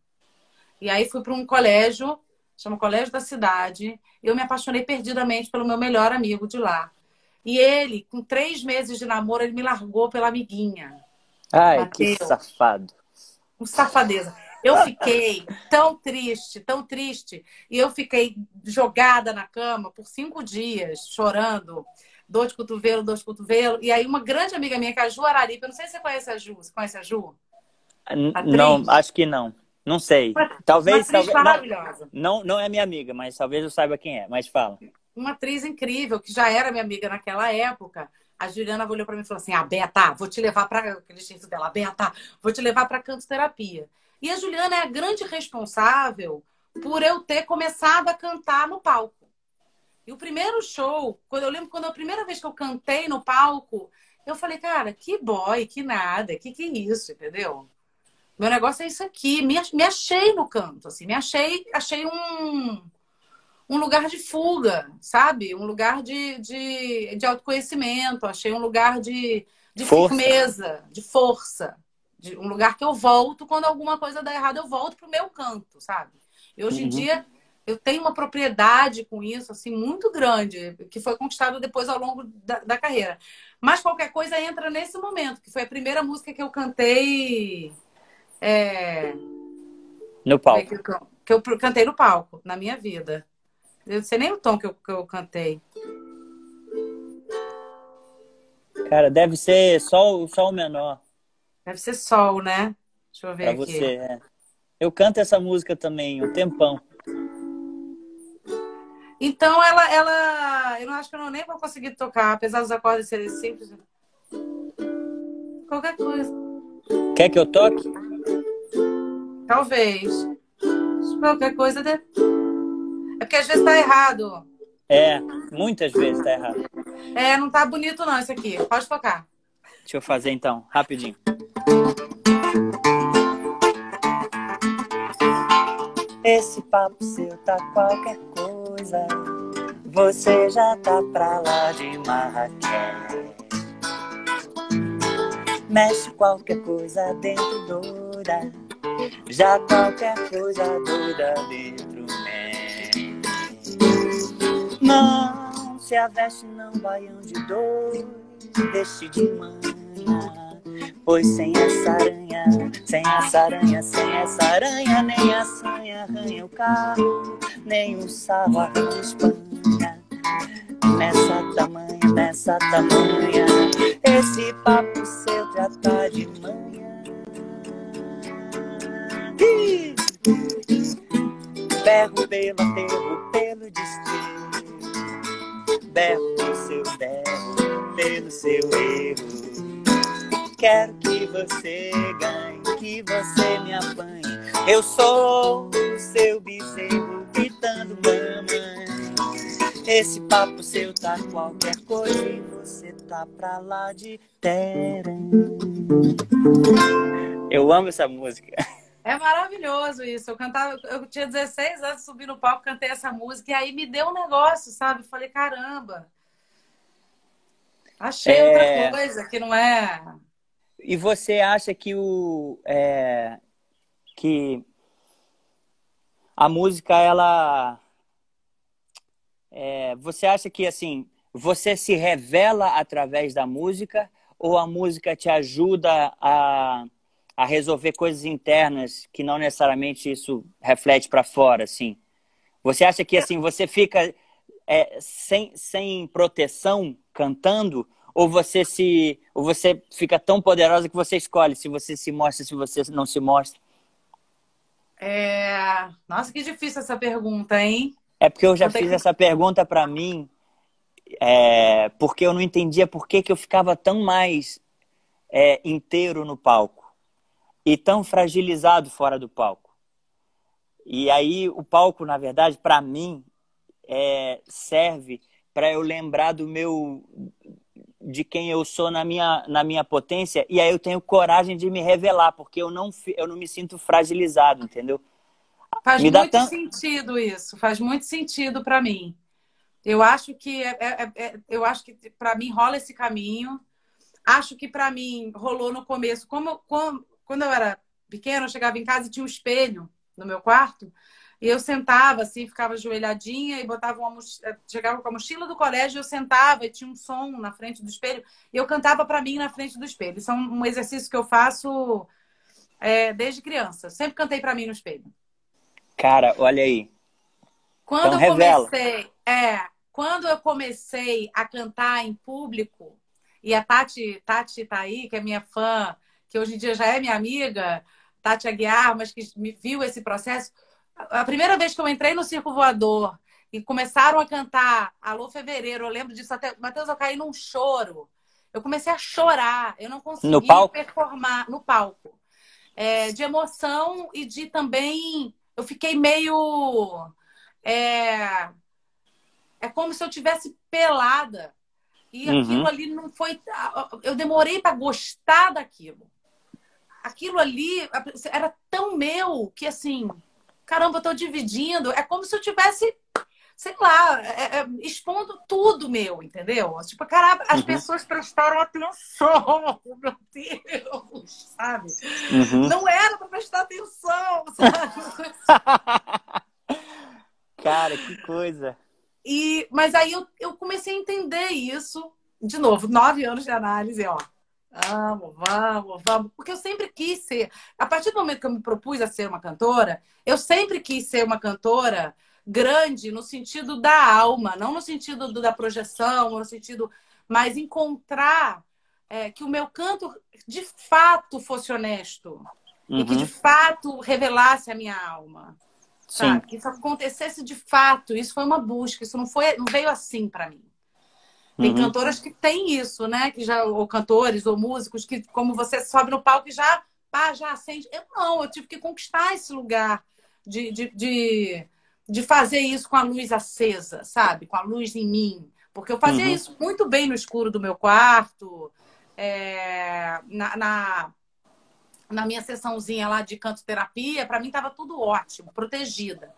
E aí fui para um colégio, chama Colégio da Cidade, e eu me apaixonei perdidamente pelo meu melhor amigo de lá. E ele, com três meses de namoro, ele me largou pela amiguinha. Ai, Mateus. que safado. Um safadeza. Eu fiquei tão triste, tão triste. E eu fiquei jogada na cama por cinco dias, chorando. Dor de cotovelo, dor de cotovelo. E aí uma grande amiga minha, que é a Ju Araripe, eu não sei se você conhece a Ju. Você conhece a Ju? Não, acho que não. Não sei. talvez. Uma atriz talvez maravilhosa. Não, não é minha amiga, mas talvez eu saiba quem é. Mas fala. Uma atriz incrível, que já era minha amiga naquela época. A Juliana olhou para mim e falou assim: Ah, Beta, vou te levar para. Aquele jeito dela, Beta, vou te levar para canto terapia. E a Juliana é a grande responsável por eu ter começado a cantar no palco. E o primeiro show, quando eu lembro quando a primeira vez que eu cantei no palco, eu falei, cara, que boy, que nada, que que é isso, entendeu? Meu negócio é isso aqui. Me, me achei no canto, assim. Me achei, achei um, um lugar de fuga, sabe? Um lugar de, de, de autoconhecimento. Achei um lugar de, de firmeza, de força. De um lugar que eu volto quando alguma coisa dá errado, eu volto pro meu canto, sabe? E hoje uhum. em dia eu tenho uma propriedade com isso, assim, muito grande, que foi conquistado depois ao longo da, da carreira. Mas qualquer coisa entra nesse momento, que foi a primeira música que eu cantei é... No palco. Que eu, que eu cantei no palco, na minha vida. Eu não sei nem o tom que eu, que eu cantei. Cara, deve ser sol, sol menor. Deve ser sol, né? Deixa eu ver pra aqui. você. é. Eu canto essa música também, um tempão. Então ela, ela. Eu não acho que eu não nem vou conseguir tocar, apesar dos acordes serem simples. Qualquer coisa. Quer que eu toque? Talvez. Qualquer coisa. De... É porque às vezes tá errado. É, muitas vezes tá errado. É, não tá bonito não isso aqui. Pode tocar. Deixa eu fazer então, rapidinho. Esse papo seu tá qualquer coisa. Você já tá pra lá de Marrakech. Mexe qualquer coisa dentro doida. Já qualquer coisa doida dentro mexe. Não se aveste não, baião de dois. Deixe de manhã. Pois sem essa aranha, sem essa aranha, sem essa aranha, nem a sanha arranha o carro, nem o sarro arranha Espanha. Nessa tamanha, nessa tamanha, esse papo seu já tá de manhã. Berro pelo aterro, pelo destino, berro pelo seu berro, pelo seu erro. Quero que você ganhe, que você me apanhe. Eu sou o seu bezerro gritando mamãe. Esse papo seu tá qualquer coisa e você tá pra lá de terra. Eu amo essa música. É maravilhoso isso. Eu cantava, eu tinha 16 anos, subi no palco, cantei essa música e aí me deu um negócio, sabe? Falei, caramba. Achei É. outra coisa que não é. E você acha que o é, que a música ela é, você acha que assim você se revela através da música ou a música te ajuda a, a resolver coisas internas que não necessariamente isso reflete para fora assim. Você acha que assim você fica é, sem, sem proteção cantando? Ou você se ou você fica tão poderosa que você escolhe se você se mostra se você não se mostra? É... Nossa, que difícil essa pergunta, hein? é porque eu já fiz que- essa pergunta para mim é, porque eu não entendia por que, que eu ficava tão mais é, inteiro no palco e tão fragilizado fora do palco e aí o palco na verdade para mim é, serve para eu lembrar do meu de quem eu sou na minha, na minha potência e aí eu tenho coragem de me revelar porque eu não eu não me sinto fragilizado entendeu Faz Me muito tan- sentido isso, faz muito sentido para mim. Eu acho que é, é- é- eu acho que para mim rola esse caminho. Acho que para mim rolou no começo, como, como- quando eu era pequena, eu chegava em casa e tinha um espelho no meu quarto. E eu sentava assim, ficava ajoelhadinha e botava uma moch- eh, chegava com a mochila do colégio, eu sentava e tinha um som na frente do espelho e eu cantava para mim na frente do espelho. Isso é um, exercício que eu faço eh, desde criança. Sempre cantei para mim no espelho. cara olha aí Quando Então, eu comecei, é, quando eu comecei a cantar em público, e a Tati, Tati tá aí, que é minha fã, que hoje em dia já é minha amiga, Tati Aguiar, mas que me viu esse processo. A primeira vez que eu entrei no Circo Voador e começaram a cantar Alô Fevereiro, eu lembro disso até. Matheus, eu caí num choro. Eu comecei a chorar, eu não consegui No palco? performar no palco. É, de emoção e de também. Eu fiquei meio. É, é como se eu tivesse pelada. E Uhum. aquilo ali não foi. Eu demorei para gostar daquilo. Aquilo ali era tão meu que assim, caramba, eu tô dividindo. É como se eu tivesse, sei lá, é, é, expondo tudo meu, entendeu? Tipo, caramba, as Uhum. pessoas prestaram atenção, (laughs) meu Deus, sabe? Uhum. Não era para prestar atenção, (laughs) sabe? Cara, que coisa. E, mas aí eu, eu comecei a entender isso. De novo, nove anos de análise, ó. Vamos, vamos, vamos. Porque eu sempre quis ser. A partir do momento que eu me propus a ser uma cantora, eu sempre quis ser uma cantora grande no sentido da alma, não no sentido do- da projeção, no sentido. Mas encontrar é, que o meu canto de fato fosse honesto Uhum. e que de fato revelasse a minha alma. Sim. Sabe? Que isso acontecesse de fato. Isso foi uma busca. Isso não foi, não veio assim para mim. Tem Uhum. cantoras que têm isso, né? Que já ou cantores ou músicos que como você sobe no palco e já pá, já acende. Eu não, eu tive que conquistar esse lugar de, de, de, de fazer isso com a luz acesa, sabe? Com a luz em mim. Porque eu fazia Uhum. isso muito bem no escuro do meu quarto, é, na, na, na minha sessãozinha lá de canto terapia, para mim estava tudo ótimo, protegida.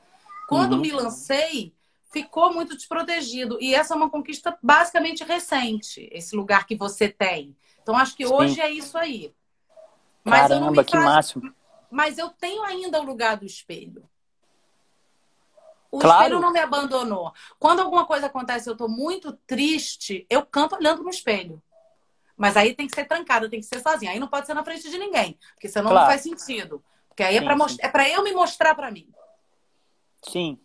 Quando Uhum. me lancei, ficou muito desprotegido. E essa é uma conquista basicamente recente, esse lugar que você tem. Então, acho que Sim. hoje é isso aí. Mas eu não Caramba, que faço- máximo. Mas eu tenho ainda o lugar do espelho. O Claro. espelho não me abandonou. Quando alguma coisa acontece, eu tô muito triste, eu canto olhando no espelho. Mas aí tem que ser trancada, tem que ser sozinha. Aí não pode ser na frente de ninguém, porque senão Claro. não faz sentido. Porque aí é Sim, para sim. most... é para eu me mostrar para mim, Sim.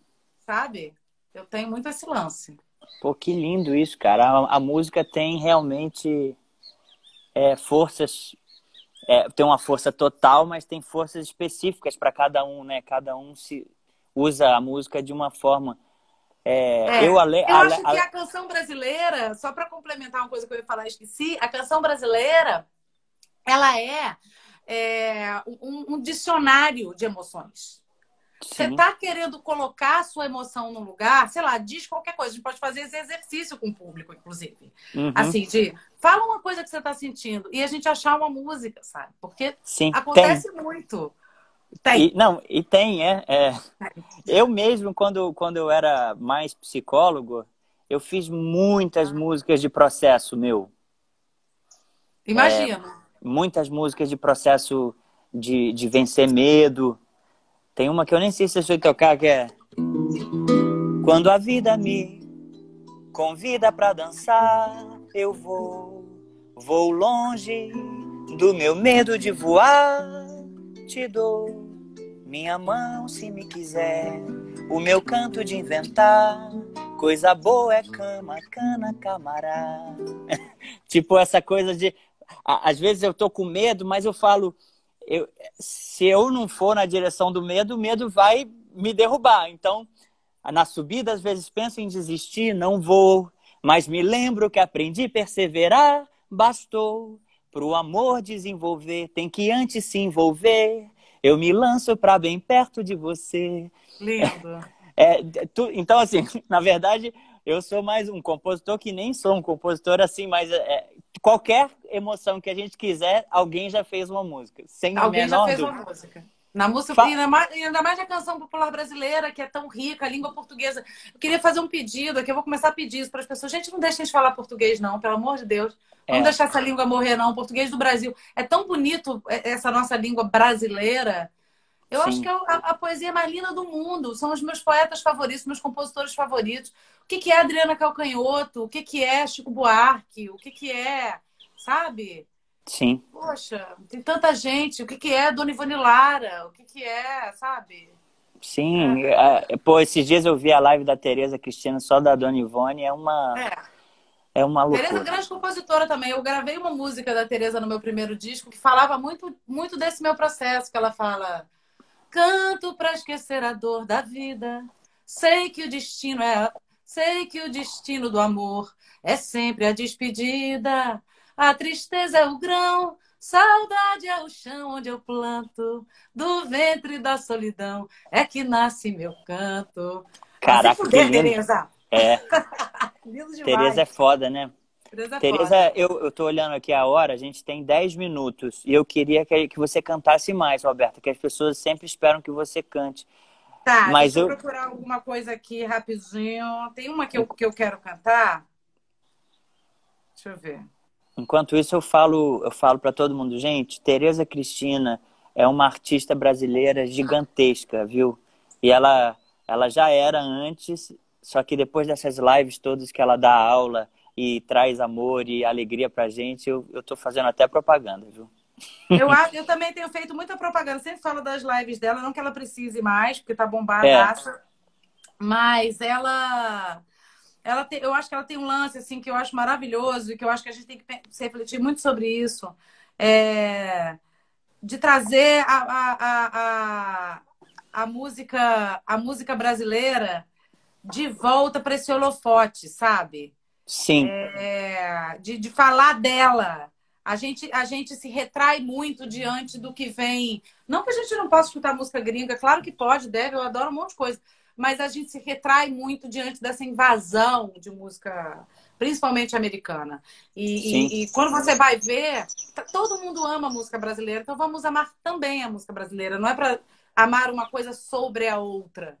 sabe? Eu tenho muito esse lance. Pô, que lindo isso, cara. A, a música tem realmente é, forças. é, tem uma força total, mas tem forças específicas para cada um, né? Cada um se usa a música de uma forma. É, É, eu ale, Eu acho que a canção brasileira, só para complementar uma coisa que eu ia falar, esqueci, a canção brasileira, ela é, é, um, um dicionário de emoções. Você Sim, tá querendo colocar a sua emoção no lugar, sei lá, diz qualquer coisa. A gente pode fazer esse exercício com o público, inclusive. uhum, Assim, de fala uma coisa que você tá sentindo e a gente achar uma música, sabe? Porque sim, tem. acontece muito. Tem. E, não, e tem, é, é. Eu mesmo, quando, quando eu era mais psicólogo, eu fiz muitas músicas de processo meu. Imagino. Muitas músicas de processo de, de vencer medo. Tem uma que eu nem sei se eu sei tocar, que é... Quando a vida me convida pra dançar, eu vou. Vou longe do meu medo de voar. Te dou minha mão se me quiser. O meu canto de inventar. Coisa boa é cama, cana, camará. (laughs) tipo essa coisa de. Às vezes eu tô com medo, mas eu falo. Eu, se eu não for na direção do medo, o medo vai me derrubar. Então, na subida, às vezes penso em desistir, não vou. Mas me lembro que aprendi a perseverar, bastou. Pro amor desenvolver, tem que antes se envolver. Eu me lanço pra bem perto de você. Lindo. É, tu- então, assim, (laughs) na verdade, eu sou mais um compositor que nem sou um compositor assim, mas é, qualquer emoção que a gente quiser, alguém já fez uma música. Sem Alguém já fez dúvida. uma música. Na música, Fa- ainda mais, ainda mais a canção popular brasileira, que é tão rica, a língua portuguesa. Eu queria fazer um pedido aqui, eu vou começar a pedir isso para as pessoas. Gente, não deixem de falar português, não, pelo amor de Deus. Não É. deixar essa língua morrer, não. O português do Brasil. É tão bonito é, essa nossa língua brasileira. Eu Sim. acho que é a, a poesia mais linda do mundo. São os meus poetas favoritos, meus compositores favoritos. O que, que é Adriana Calcanhoto? O que, que é Chico Buarque? O que, que é, sabe? Sim. Poxa, tem tanta gente. O que, que é Dona Ivone Lara? O que, que é, sabe? Sim, é, pô, esses dias eu vi a live da Tereza Cristina só da Dona Ivone, é uma, É. é uma Tereza é loucura. grande compositora também. Eu gravei uma música da Tereza no meu primeiro disco que falava muito, muito desse meu processo, que ela fala: Canto pra esquecer a dor da vida. Sei que o destino é, sei que o destino do amor é sempre a despedida. A tristeza é o grão, saudade é o chão onde eu planto. Do ventre da solidão é que nasce meu canto. Caraca, fuder, lindo. Tereza. É. (laughs) Tereza é foda, né? Tereza é Tereza, eu, eu tô olhando aqui a hora, a gente tem 10 minutos. E eu queria que, que você cantasse mais, Roberta, que as pessoas sempre esperam que você cante. Tá, Mas deixa eu eu- procurar alguma coisa aqui rapidinho. Tem uma que eu, que eu quero cantar. Deixa eu ver. Enquanto isso, eu falo, eu falo para todo mundo, gente, Tereza Cristina é uma artista brasileira gigantesca, viu? E ela, ela já era antes, só que depois dessas lives todas que ela dá aula e traz amor e alegria pra gente, eu, eu tô fazendo até propaganda, viu? Eu, eu também tenho feito muita propaganda. Sempre falo das lives dela, não que ela precise mais, porque tá É. bombadaça. Mas ela ela tem, eu acho que ela tem um lance assim que eu acho maravilhoso e que eu acho que a gente tem que se refletir muito sobre isso. É, de trazer a, a, a, a, música a música brasileira de volta para esse holofote, sabe? Sim. É, de, de falar dela. A gente, a gente se retrai muito diante do que vem. Não que a gente não possa escutar música gringa, claro que pode, deve, eu adoro um monte de coisa. Mas a gente se retrai muito diante dessa invasão de música, principalmente americana. E, e, e quando você vai ver, tá, todo mundo ama a música brasileira, então vamos amar também a música brasileira. Não é para amar uma coisa sobre a outra.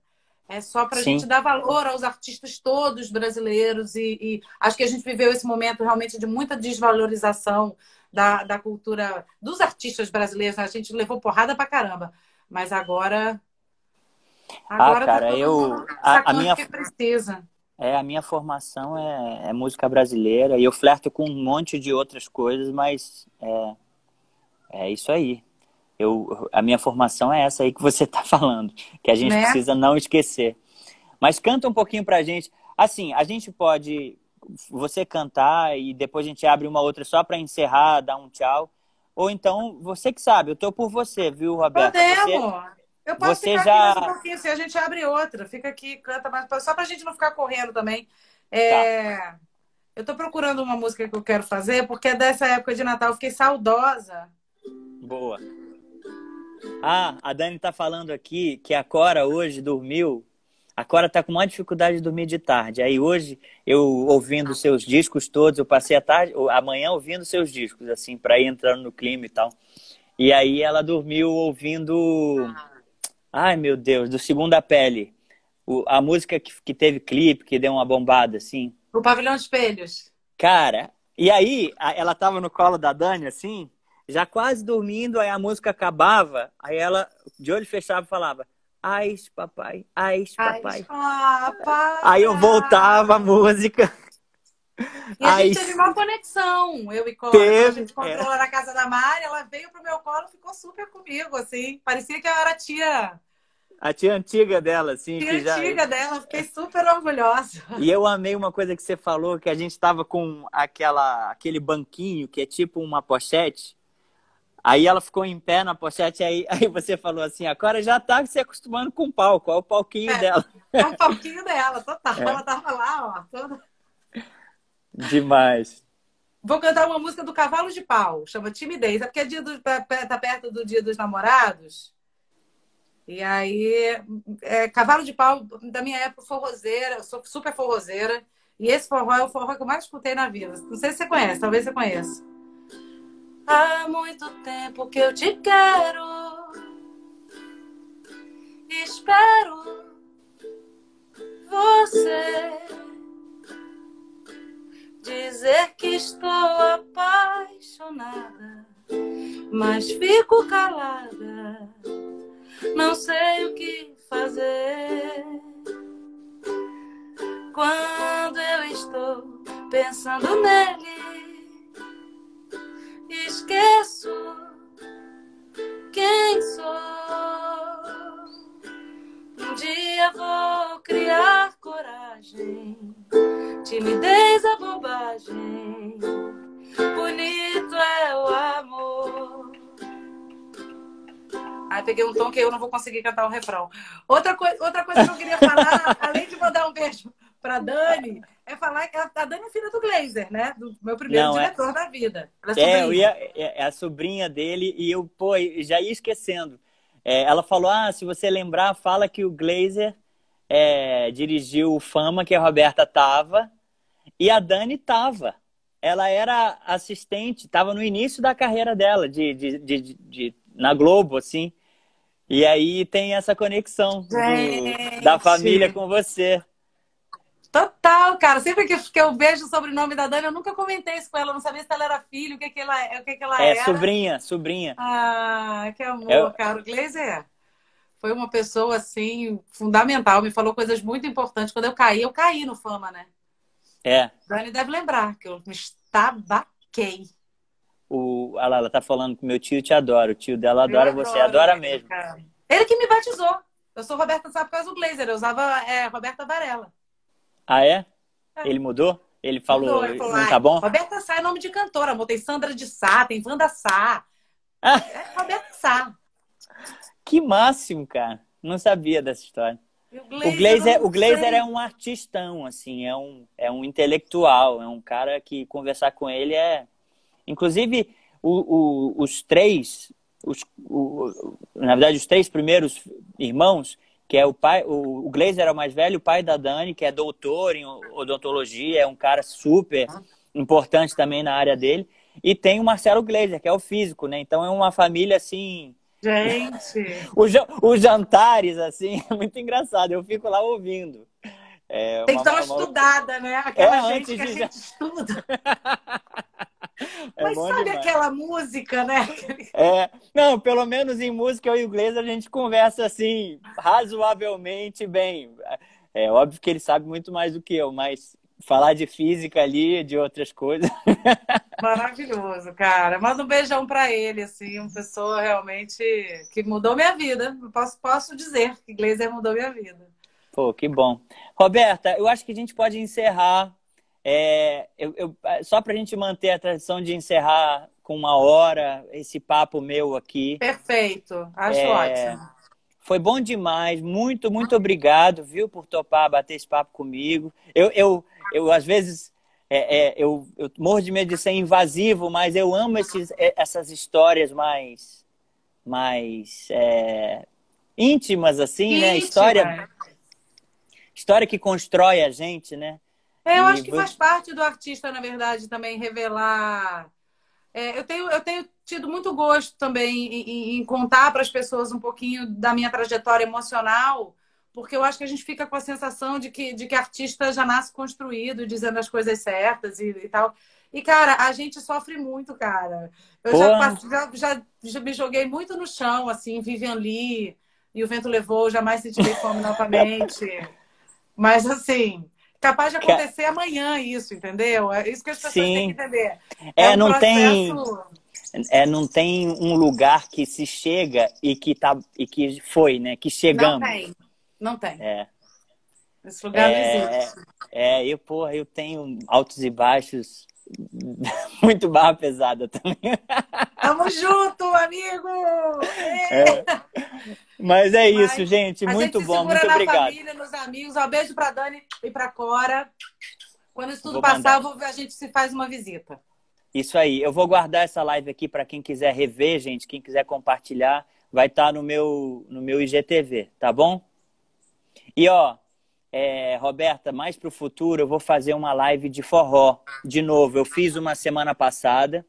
É só para a gente dar valor aos artistas todos brasileiros e, e, acho que a gente viveu esse momento realmente de muita desvalorização da, da cultura dos artistas brasileiros. Né? A gente levou porrada pra caramba, mas agora agora ah, cara, tá eu a, a minha que precisa. É, a minha formação é, é, música brasileira e eu flerto com um monte de outras coisas, mas é, é isso aí. Eu, a minha formação é essa aí que você está (laughs) falando, que a gente né? precisa não esquecer. Mas canta um pouquinho pra gente. Assim, a gente pode você cantar e depois a gente abre uma outra só para encerrar, dar um tchau. Ou então, você que sabe, eu tô por você, viu, Roberto? Podemos. Você, eu posso você ficar já... aqui mais um pouquinho, se a gente abre outra. Fica aqui, canta mais, só pra gente não ficar correndo também. É... Tá. Eu tô procurando uma música que eu quero fazer, porque é dessa época de Natal eu fiquei saudosa. Boa. Ah, a Dani tá falando aqui que a Cora hoje dormiu. A Cora tá com uma dificuldade de dormir de tarde. Aí hoje, eu ouvindo seus discos todos, eu passei a tarde, amanhã ouvindo seus discos, assim, para ir entrando no clima e tal. E aí ela dormiu ouvindo. Ai, meu Deus, do Segunda Pele. O, a música que, que teve clipe, que deu uma bombada, assim. O Pavilhão de Espelhos. Cara, e aí ela tava no colo da Dani, assim, já quase dormindo, aí a música acabava, aí ela, de olho fechado, falava: Ai, papai, ai, papai. Ai, aí eu voltava a música. E a gente teve uma conexão, eu e Cora. Teve, a gente comprou é. na casa da Mari, ela veio pro meu colo ficou super comigo, assim. Parecia que eu era a tia. A tia antiga dela, assim. Tia já... antiga dela, fiquei super orgulhosa. E eu amei uma coisa que você falou, que a gente tava com aquela, aquele banquinho que é tipo uma pochete. Aí ela ficou em pé na pochete, aí, (laughs) aí você falou assim, agora já tá se acostumando com o palco, é o palquinho é, dela. É o palquinho dela, total. É. Ela tava lá, ó, toda... Demais. Vou cantar uma música do Cavalo de Pau, chama Timidez. É porque é dia do, tá, tá perto do Dia dos Namorados. E aí, é, Cavalo de Pau, da minha época, forrozeira, eu sou super forrozeira. E esse forró é o forró que eu mais escutei na vida. Não sei se você conhece, talvez você conheça. Há muito tempo que eu te quero. Espero você dizer que estou apaixonada, mas fico calada. Não sei o que fazer. Quando eu estou pensando nele esqueço quem sou. Um dia vou criar coragem, timidez é bobagem, bonito é o amor. Aí peguei um tom que eu não vou conseguir cantar o refrão. Outra, coi outra coisa que eu queria falar, (laughs) além de mandar um beijo para Dani, é falar que a Dani é filha do Glazer, né? Do meu primeiro Não, é- diretor é... da vida. Ela é, é, ia, é, é, a sobrinha dele e eu, pô, já ia esquecendo. É, ela falou: ah, se você lembrar, fala que o Glazer é, dirigiu o Fama, que a Roberta tava, e a Dani tava. Ela era assistente, tava no início da carreira dela, de, de, de, de na Globo, assim. E aí tem essa conexão do, da família com você. Total, cara. Sempre que, que eu vejo o sobrenome da Dani, eu nunca comentei isso com ela. Eu não sabia se ela era filho, o que, que ela, é, o que, que ela é, era. sobrinha, sobrinha. Ah, que amor, eu... cara. O Glazer foi uma pessoa, assim, fundamental. Me falou coisas muito importantes. Quando eu caí, eu caí no Fama, né? É. Dani deve lembrar que eu me estabaquei. O, ela, ela tá falando que meu tio te adora. O tio dela adora eu você, adoro, adora mesmo. Cara. Ele que me batizou. Eu sou Roberta Sá por causa do Glazer. Eu usava é, Roberta Varela. Ah, é? Ele mudou? Ele falou, Mudou, ele falou, não "Ai, tá bom? Roberta Sá é nome de cantora, amor. Tem Sandra de Sá, tem Wanda Sá. Ah. É Roberta Sá. Que máximo, cara. Não sabia dessa história. O O Glazer, o Glazer é um artistão, assim, é um, é um intelectual, é um cara que conversar com ele é. Inclusive, o, o- os três, os, na verdade, os três primeiros irmãos, que é o pai, o, o Glazer é o mais velho, o pai da Dani, que é doutor em odontologia, é um cara super importante também na área dele. E tem o Marcelo Glazer, que é o físico, né? Então é uma família assim. Gente, (laughs) Os, os jantares, assim, (laughs) é muito engraçado. Eu fico lá ouvindo. É tem que uma- dar uma uma- estudada, né? Aquela É, gente que a de- gente estuda. (laughs) (laughs) É Mas sabe demais. aquela música, né? (laughs) É, não, pelo menos em música eu e o Glazer a gente conversa assim, razoavelmente bem. É óbvio que ele sabe muito mais do que eu, mas falar de física ali, de outras coisas. (laughs) Maravilhoso, cara. Manda um beijão pra ele, assim, uma pessoa realmente que mudou minha vida. Posso, posso dizer que Glazer mudou minha vida. Pô, que bom. Roberta, eu acho que a gente pode encerrar. É, eu, eu- só para a gente manter a tradição de encerrar com uma hora esse papo meu aqui. Perfeito. Acho É, ótimo. Foi bom demais. Muito, muito obrigado, viu, por topar bater esse papo comigo. Eu, eu, eu às vezes, é, é, eu, eu morro de medo de ser invasivo, mas eu amo esses, é, essas histórias mais, mais é, íntimas, assim, né? História, história que constrói a gente, né? É, eu E acho que vo- faz parte do artista, na verdade, também revelar. É, eu, tenho, eu tenho tido muito gosto também em, em- contar para as pessoas um pouquinho da minha trajetória emocional, porque eu acho que a gente fica com a sensação de que, de que artista já nasce construído, dizendo as coisas certas e, e tal. E, cara, a gente sofre muito, cara. Eu já, Pô. passe- já, já, já me joguei muito no chão, assim, Vivian Lee, e o vento levou, jamais sentirei fome novamente. (laughs) Mas, assim, capaz de acontecer amanhã isso, entendeu? É isso que as pessoas Sim. têm que entender. É, um não tem. processo- É, não tem um lugar que se chega e que tá e que foi, né? Que Não chegamos. tem. Não tem. É, Esse lugar É, não existe. é, eu, porra, eu tenho altos e baixos (laughs) muito barra pesada também. Tamo junto, amigo! É. Mas é isso, Mas gente. Muito gente bom, muito na obrigado. família, nos amigos. Um beijo pra Dani e pra Cora. Quando isso tudo Vou passar, vou- a gente se faz uma visita. Isso aí. Eu vou guardar essa live aqui para quem quiser rever, gente. Quem quiser compartilhar, vai estar no meu no meu IGTV, tá bom? E ó, é, Roberta, mais pro futuro eu vou fazer uma live de forró de novo. Eu fiz uma semana passada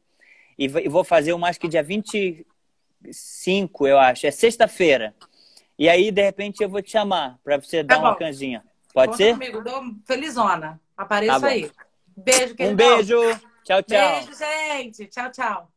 e vou fazer uma acho que dia 25, eu acho. É sexta-feira. E aí, de repente, eu vou te chamar para você dar uma Tá bom. canjinha. Pode Conta ser? comigo, dou felizona. Apareço Tá aí. Beijo, Um queridão. beijo. Tchau, tchau. Beijo, gente. Tchau, tchau.